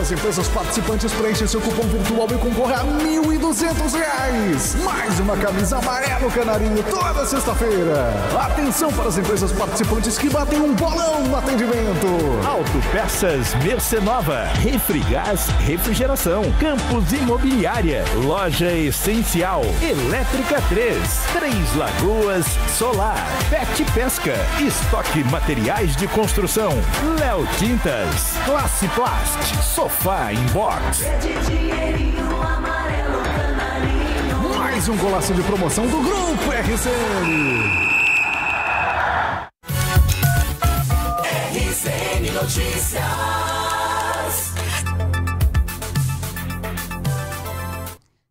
Nas empresas participantes, preencha seu cupom virtual e concorra a 1.200 reais. Mais uma camisa amarelo canarinho toda sexta-feira. Atenção para as empresas participantes que batem um bolão no atendimento. Autopeças Mercenova, Refrigás Refrigeração, Campos Imobiliária, Loja Essencial, Elétrica 3, Três Lagoas Solar, Pet Pesca, Estoque Materiais de Construção, Léo Tintas, Classe Plast, Sofá Inbox. Amarelo canarinho. Mais um golaço de promoção do Grupo RCN. RCN Notícias.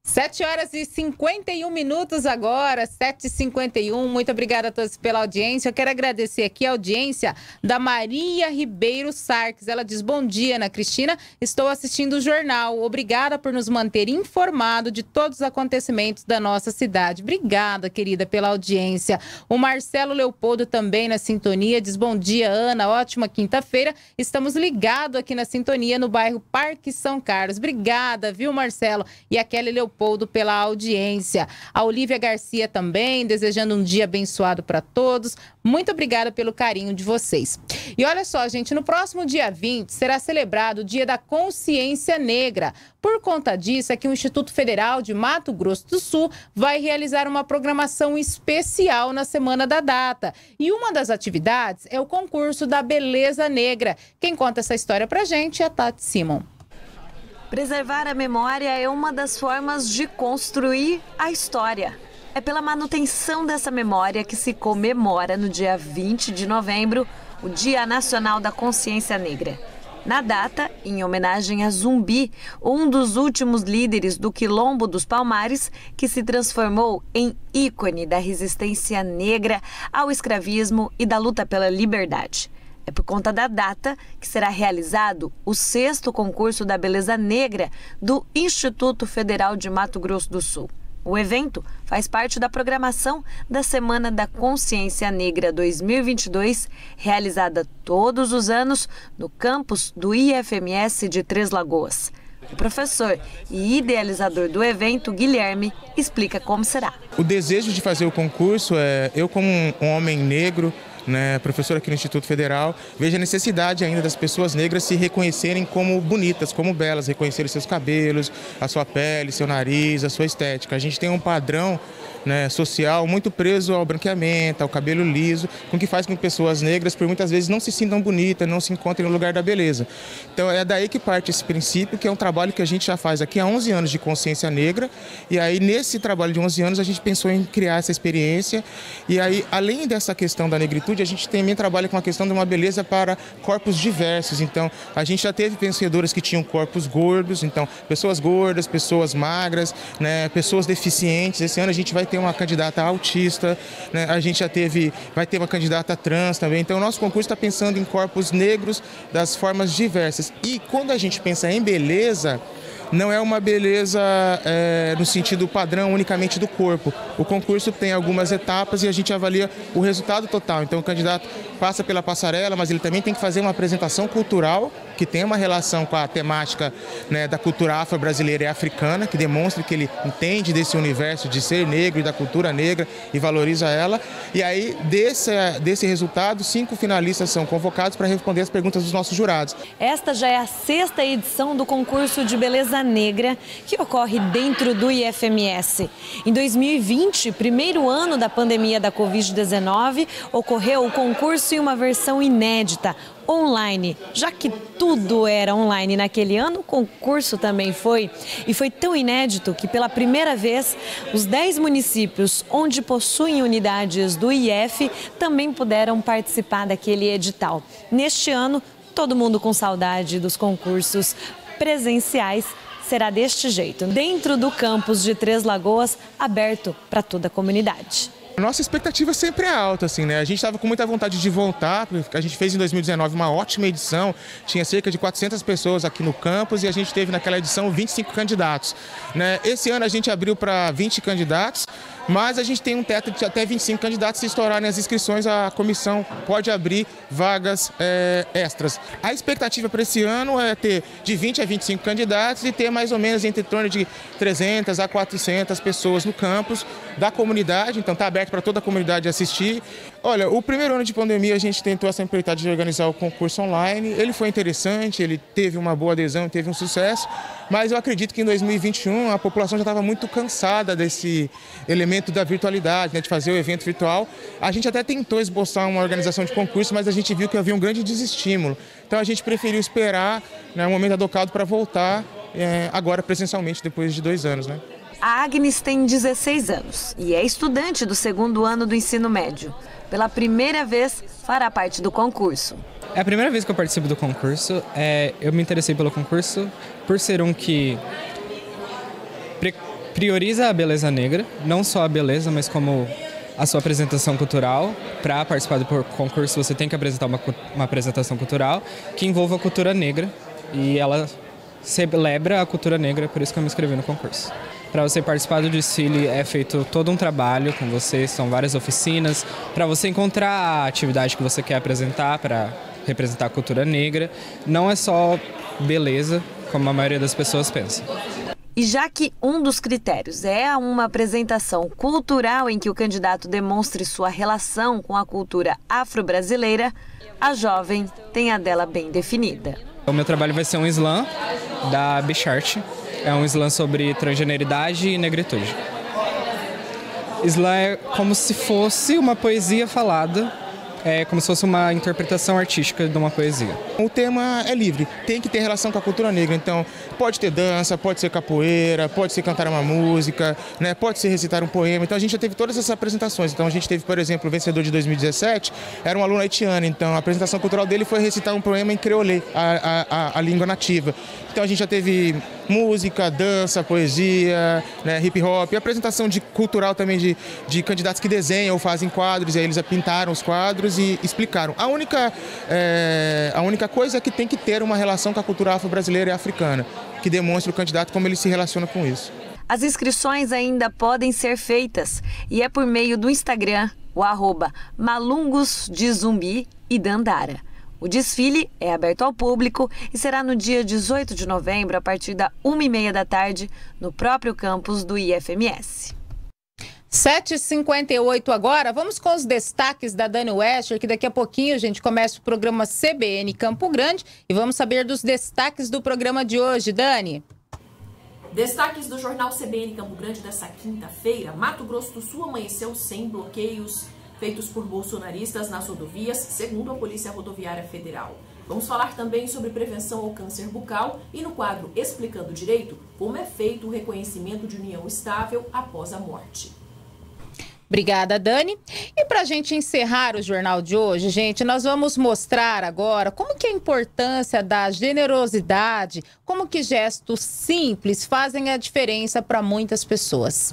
Sete horas e 51 minutos agora, 7h51. Muito obrigada a todos pela audiência. Eu quero agradecer aqui a audiência da Maria Ribeiro Sarques. Ela diz: Bom dia, Ana Cristina. Estou assistindo o jornal. Obrigada por nos manter informado de todos os acontecimentos da nossa cidade. Obrigada, querida, pela audiência. O Marcelo Leopoldo também na sintonia diz: Bom dia, Ana. Ótima quinta-feira. Estamos ligados aqui na sintonia no bairro Parque São Carlos. Obrigada, viu, Marcelo? E a Kelly Leopoldo pela audiência. A Olivia Garcia também, desejando um dia abençoado para todos. Muito obrigada pelo carinho de vocês. E olha só, gente, no próximo dia 20 será celebrado o Dia da Consciência Negra. Por conta disso, é que o Instituto Federal de Mato Grosso do Sul vai realizar uma programação especial na semana da data. E uma das atividades é o concurso da Beleza Negra. Quem conta essa história pra gente é a Tati Simon. Preservar a memória é uma das formas de construir a história. É pela manutenção dessa memória que se comemora no dia 20 de novembro o Dia Nacional da Consciência Negra. Na data, em homenagem a Zumbi, um dos últimos líderes do Quilombo dos Palmares, que se transformou em ícone da resistência negra ao escravismo e da luta pela liberdade. É por conta da data que será realizado o sexto concurso da Beleza Negra do Instituto Federal de Mato Grosso do Sul. O evento faz parte da programação da Semana da Consciência Negra 2022, realizada todos os anos no campus do IFMS de Três Lagoas. O professor e idealizador do evento, Guilherme, explica como será. O desejo de fazer o concurso é eu como um homem negro né, professor aqui no Instituto Federal, vejo a necessidade ainda das pessoas negras se reconhecerem como bonitas, como belas, reconhecerem seus cabelos, a sua pele, seu nariz, a sua estética. A gente tem um padrão né, social muito preso ao branqueamento, ao cabelo liso, com que faz com que pessoas negras, por muitas vezes, não se sintam bonitas, não se encontrem no lugar da beleza. Então é daí que parte esse princípio, que é um trabalho que a gente já faz aqui há 11 anos de consciência negra, e aí nesse trabalho de 11 anos a gente pensou em criar essa experiência, e aí além dessa questão da negritude, a gente também trabalha com a questão de uma beleza para corpos diversos. Então a gente já teve vencedoras que tinham corpos gordos, então pessoas gordas, pessoas magras, né, pessoas deficientes. Esse ano a gente vai ter uma candidata autista, né? a gente já teve, vai ter uma candidata trans também. Então o nosso concurso está pensando em corpos negros das formas diversas. E quando a gente pensa em beleza, não é uma beleza é, no sentido padrão unicamente do corpo. O concurso tem algumas etapas e a gente avalia o resultado total. Então o candidato passa pela passarela, mas ele também tem que fazer uma apresentação cultural que tem uma relação com a temática né, da cultura afro-brasileira e africana, que demonstre que ele entende desse universo de ser negro e da cultura negra e valoriza ela. E aí, desse, desse resultado, cinco finalistas são convocados para responder as perguntas dos nossos jurados. Esta já é a sexta edição do concurso de beleza negra que ocorre dentro do IFMS. Em 2020, primeiro ano da pandemia da Covid-19, ocorreu o concurso em uma versão inédita, online. Já que tudo era online naquele ano, o concurso também foi. E foi tão inédito que, pela primeira vez, os 10 municípios onde possuem unidades do IF também puderam participar daquele edital. Neste ano, todo mundo com saudade dos concursos presenciais será deste jeito, dentro do campus de Três Lagoas, aberto para toda a comunidade. Nossa expectativa sempre é alta, assim, né? A gente estava com muita vontade de voltar, porque a gente fez em 2019 uma ótima edição, tinha cerca de 400 pessoas aqui no campus e a gente teve naquela edição 25 candidatos. Né? Esse ano a gente abriu para 20 candidatos, mas a gente tem um teto de até 25 candidatos. Se estourarem as inscrições, a comissão pode abrir vagas é, extras. A expectativa para esse ano é ter de 20 a 25 candidatos e ter mais ou menos entre torno de 300 a 400 pessoas no campus da comunidade. Então está aberto para toda a comunidade assistir. Olha, o primeiro ano de pandemia a gente tentou essa empreitada de organizar o concurso online. Ele foi interessante, ele teve uma boa adesão, teve um sucesso, mas eu acredito que em 2021 a população já estava muito cansada desse elemento da virtualidade, né, de fazer o evento virtual. A gente até tentou esboçar uma organização de concurso, mas a gente viu que havia um grande desestímulo. Então a gente preferiu esperar né, o momento adequado para voltar é, agora presencialmente, depois de dois anos. Né? A Agnes tem 16 anos e é estudante do segundo ano do ensino médio. Pela primeira vez, fará parte do concurso. É a primeira vez que eu participo do concurso. É, eu me interessei pelo concurso por ser um que prioriza a beleza negra, não só a beleza, mas como a sua apresentação cultural. Para participar do concurso, você tem que apresentar uma, uma apresentação cultural que envolva a cultura negra e ela celebra a cultura negra, por isso que eu me inscrevi no concurso. Para você participar do desfile é feito todo um trabalho com você, são várias oficinas para você encontrar a atividade que você quer apresentar para representar a cultura negra. Não é só beleza, como a maioria das pessoas pensa. E já que um dos critérios é uma apresentação cultural em que o candidato demonstre sua relação com a cultura afro-brasileira, a jovem tem a dela bem definida. O meu trabalho vai ser um slam da Bichart, é um slam sobre transgeneridade e negritude. Slam é como se fosse uma poesia falada é como se fosse uma interpretação artística de uma poesia. O tema é livre, tem que ter relação com a cultura negra, então pode ter dança, pode ser capoeira, pode ser cantar uma música, né, pode ser recitar um poema. Então a gente já teve todas essas apresentações. Então a gente teve, por exemplo, o vencedor de 2017 era um aluno haitiano, então a apresentação cultural dele foi recitar um poema em creolê, a, a, a língua nativa. Então a gente já teve música, dança, poesia, né, hip hop, apresentação de cultural também de, de candidatos que desenham ou fazem quadros, e aí eles pintaram os quadros e explicaram. A única, é, a única coisa é que tem que ter uma relação com a cultura afro-brasileira e africana, que demonstre o candidato como ele se relaciona com isso. As inscrições ainda podem ser feitas e é por meio do Instagram, o arroba Malungos de Zumbi e Dandara. O desfile é aberto ao público e será no dia 18 de novembro, a partir da 1h30 da tarde, no próprio campus do IFMS. 7h58 agora, vamos com os destaques da Dani Wester, que daqui a pouquinho a gente começa o programa CBN Campo Grande e vamos saber dos destaques do programa de hoje. Dani. Destaques do jornal CBN Campo Grande dessa quinta-feira. Mato Grosso do Sul amanheceu sem bloqueios feitos por bolsonaristas nas rodovias, segundo a Polícia Rodoviária Federal. Vamos falar também sobre prevenção ao câncer bucal e no quadro Explicando Direito, como é feito o reconhecimento de união estável após a morte. Obrigada, Dani. E para a gente encerrar o jornal de hoje, gente, nós vamos mostrar agora como que a importância da generosidade, como que gestos simples fazem a diferença para muitas pessoas.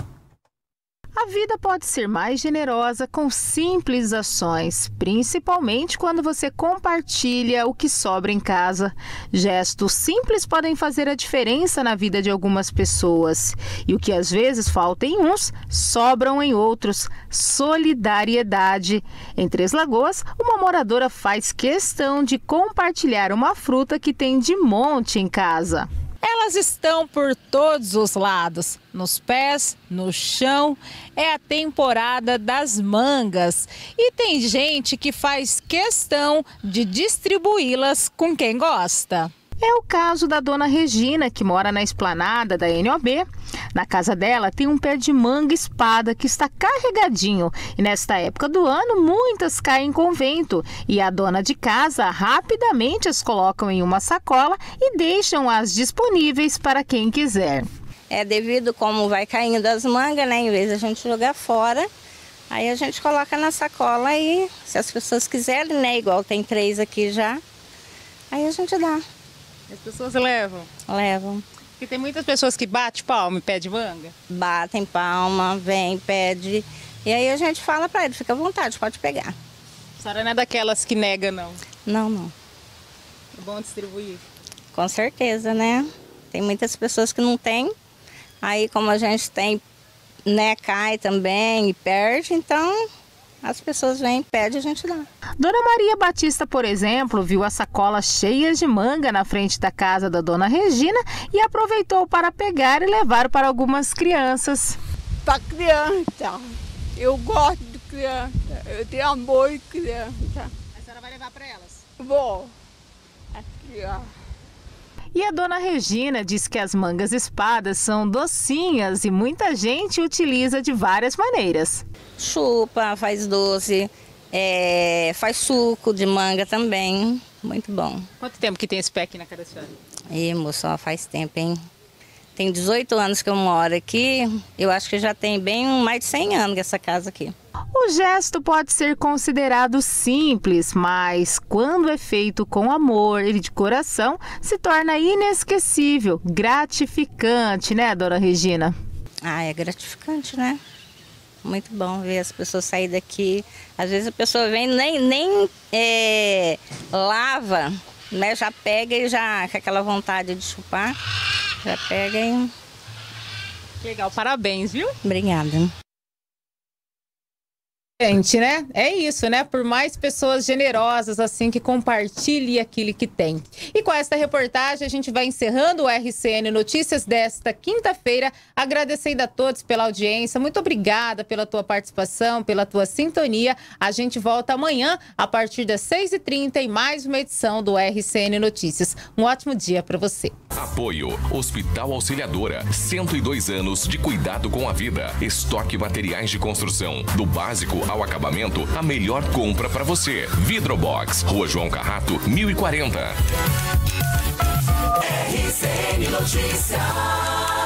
A vida pode ser mais generosa com simples ações, principalmente quando você compartilha o que sobra em casa. Gestos simples podem fazer a diferença na vida de algumas pessoas. E o que às vezes falta em uns, sobram em outros. Solidariedade. Em Três Lagoas, uma moradora faz questão de compartilhar uma fruta que tem de monte em casa. Elas estão por todos os lados, nos pés, no chão. É a temporada das mangas e tem gente que faz questão de distribuí-las com quem gosta. É o caso da dona Regina, que mora na esplanada da NOB. Na casa dela tem um pé de manga espada que está carregadinho e nesta época do ano muitas caem com vento e a dona de casa rapidamente as colocam em uma sacola e deixam-as disponíveis para quem quiser. É devido como vai caindo as mangas, né? Em vez de a gente jogar fora, aí a gente coloca na sacola e se as pessoas quiserem, né? Igual tem três aqui já, aí a gente dá. As pessoas levam? Levam. Porque tem muitas pessoas que batem palma e pedem manga? Batem palma, vem, pede. E aí a gente fala para ele, fica à vontade, pode pegar. A senhora não é daquelas que nega, não? Não, não. É bom distribuir? Com certeza, né? Tem muitas pessoas que não têm. Aí como a gente tem, né, cai também e perde, então as pessoas vêm, pedem, a gente dá. Dona Maria Batista, por exemplo, viu as sacolas cheias de manga na frente da casa da Dona Regina e aproveitou para pegar e levar para algumas crianças. Para criança, eu gosto de criança, eu tenho amor de criança. A senhora vai levar para elas? Vou. Aqui, ó. E a dona Regina diz que as mangas espadas são docinhas e muita gente utiliza de várias maneiras. Chupa, faz doce, é, faz suco de manga também. Muito bom. Quanto tempo que tem esse pé aqui na casa da senhora? Ih, moça, faz tempo, hein? Tem 18 anos que eu moro aqui. Eu acho que já tem bem mais de 100 anos essa casa aqui. O gesto pode ser considerado simples, mas quando é feito com amor e de coração, se torna inesquecível, gratificante, né, dona Regina? Ah, é gratificante, né? Muito bom ver as pessoas saírem daqui. Às vezes a pessoa vem nem, nem é, lava, né? Já pega e já com aquela vontade de chupar, já pega e. Legal, parabéns, viu? Obrigada. Gente, né? É isso, né? Por mais pessoas generosas assim que compartilhem aquilo que tem. E com esta reportagem a gente vai encerrando o RCN Notícias desta quinta-feira, agradecendo a todos pela audiência. Muito obrigada pela tua participação, pela tua sintonia. A gente volta amanhã a partir das 6h30 em mais uma edição do RCN Notícias. Um ótimo dia para você. Apoio Hospital Auxiliadora, 102 anos de cuidado com a vida. Estoque materiais de construção, do básico ao acabamento, a melhor compra para você. Vidrobox, Rua João Carrato, 1040. RCN Notícias.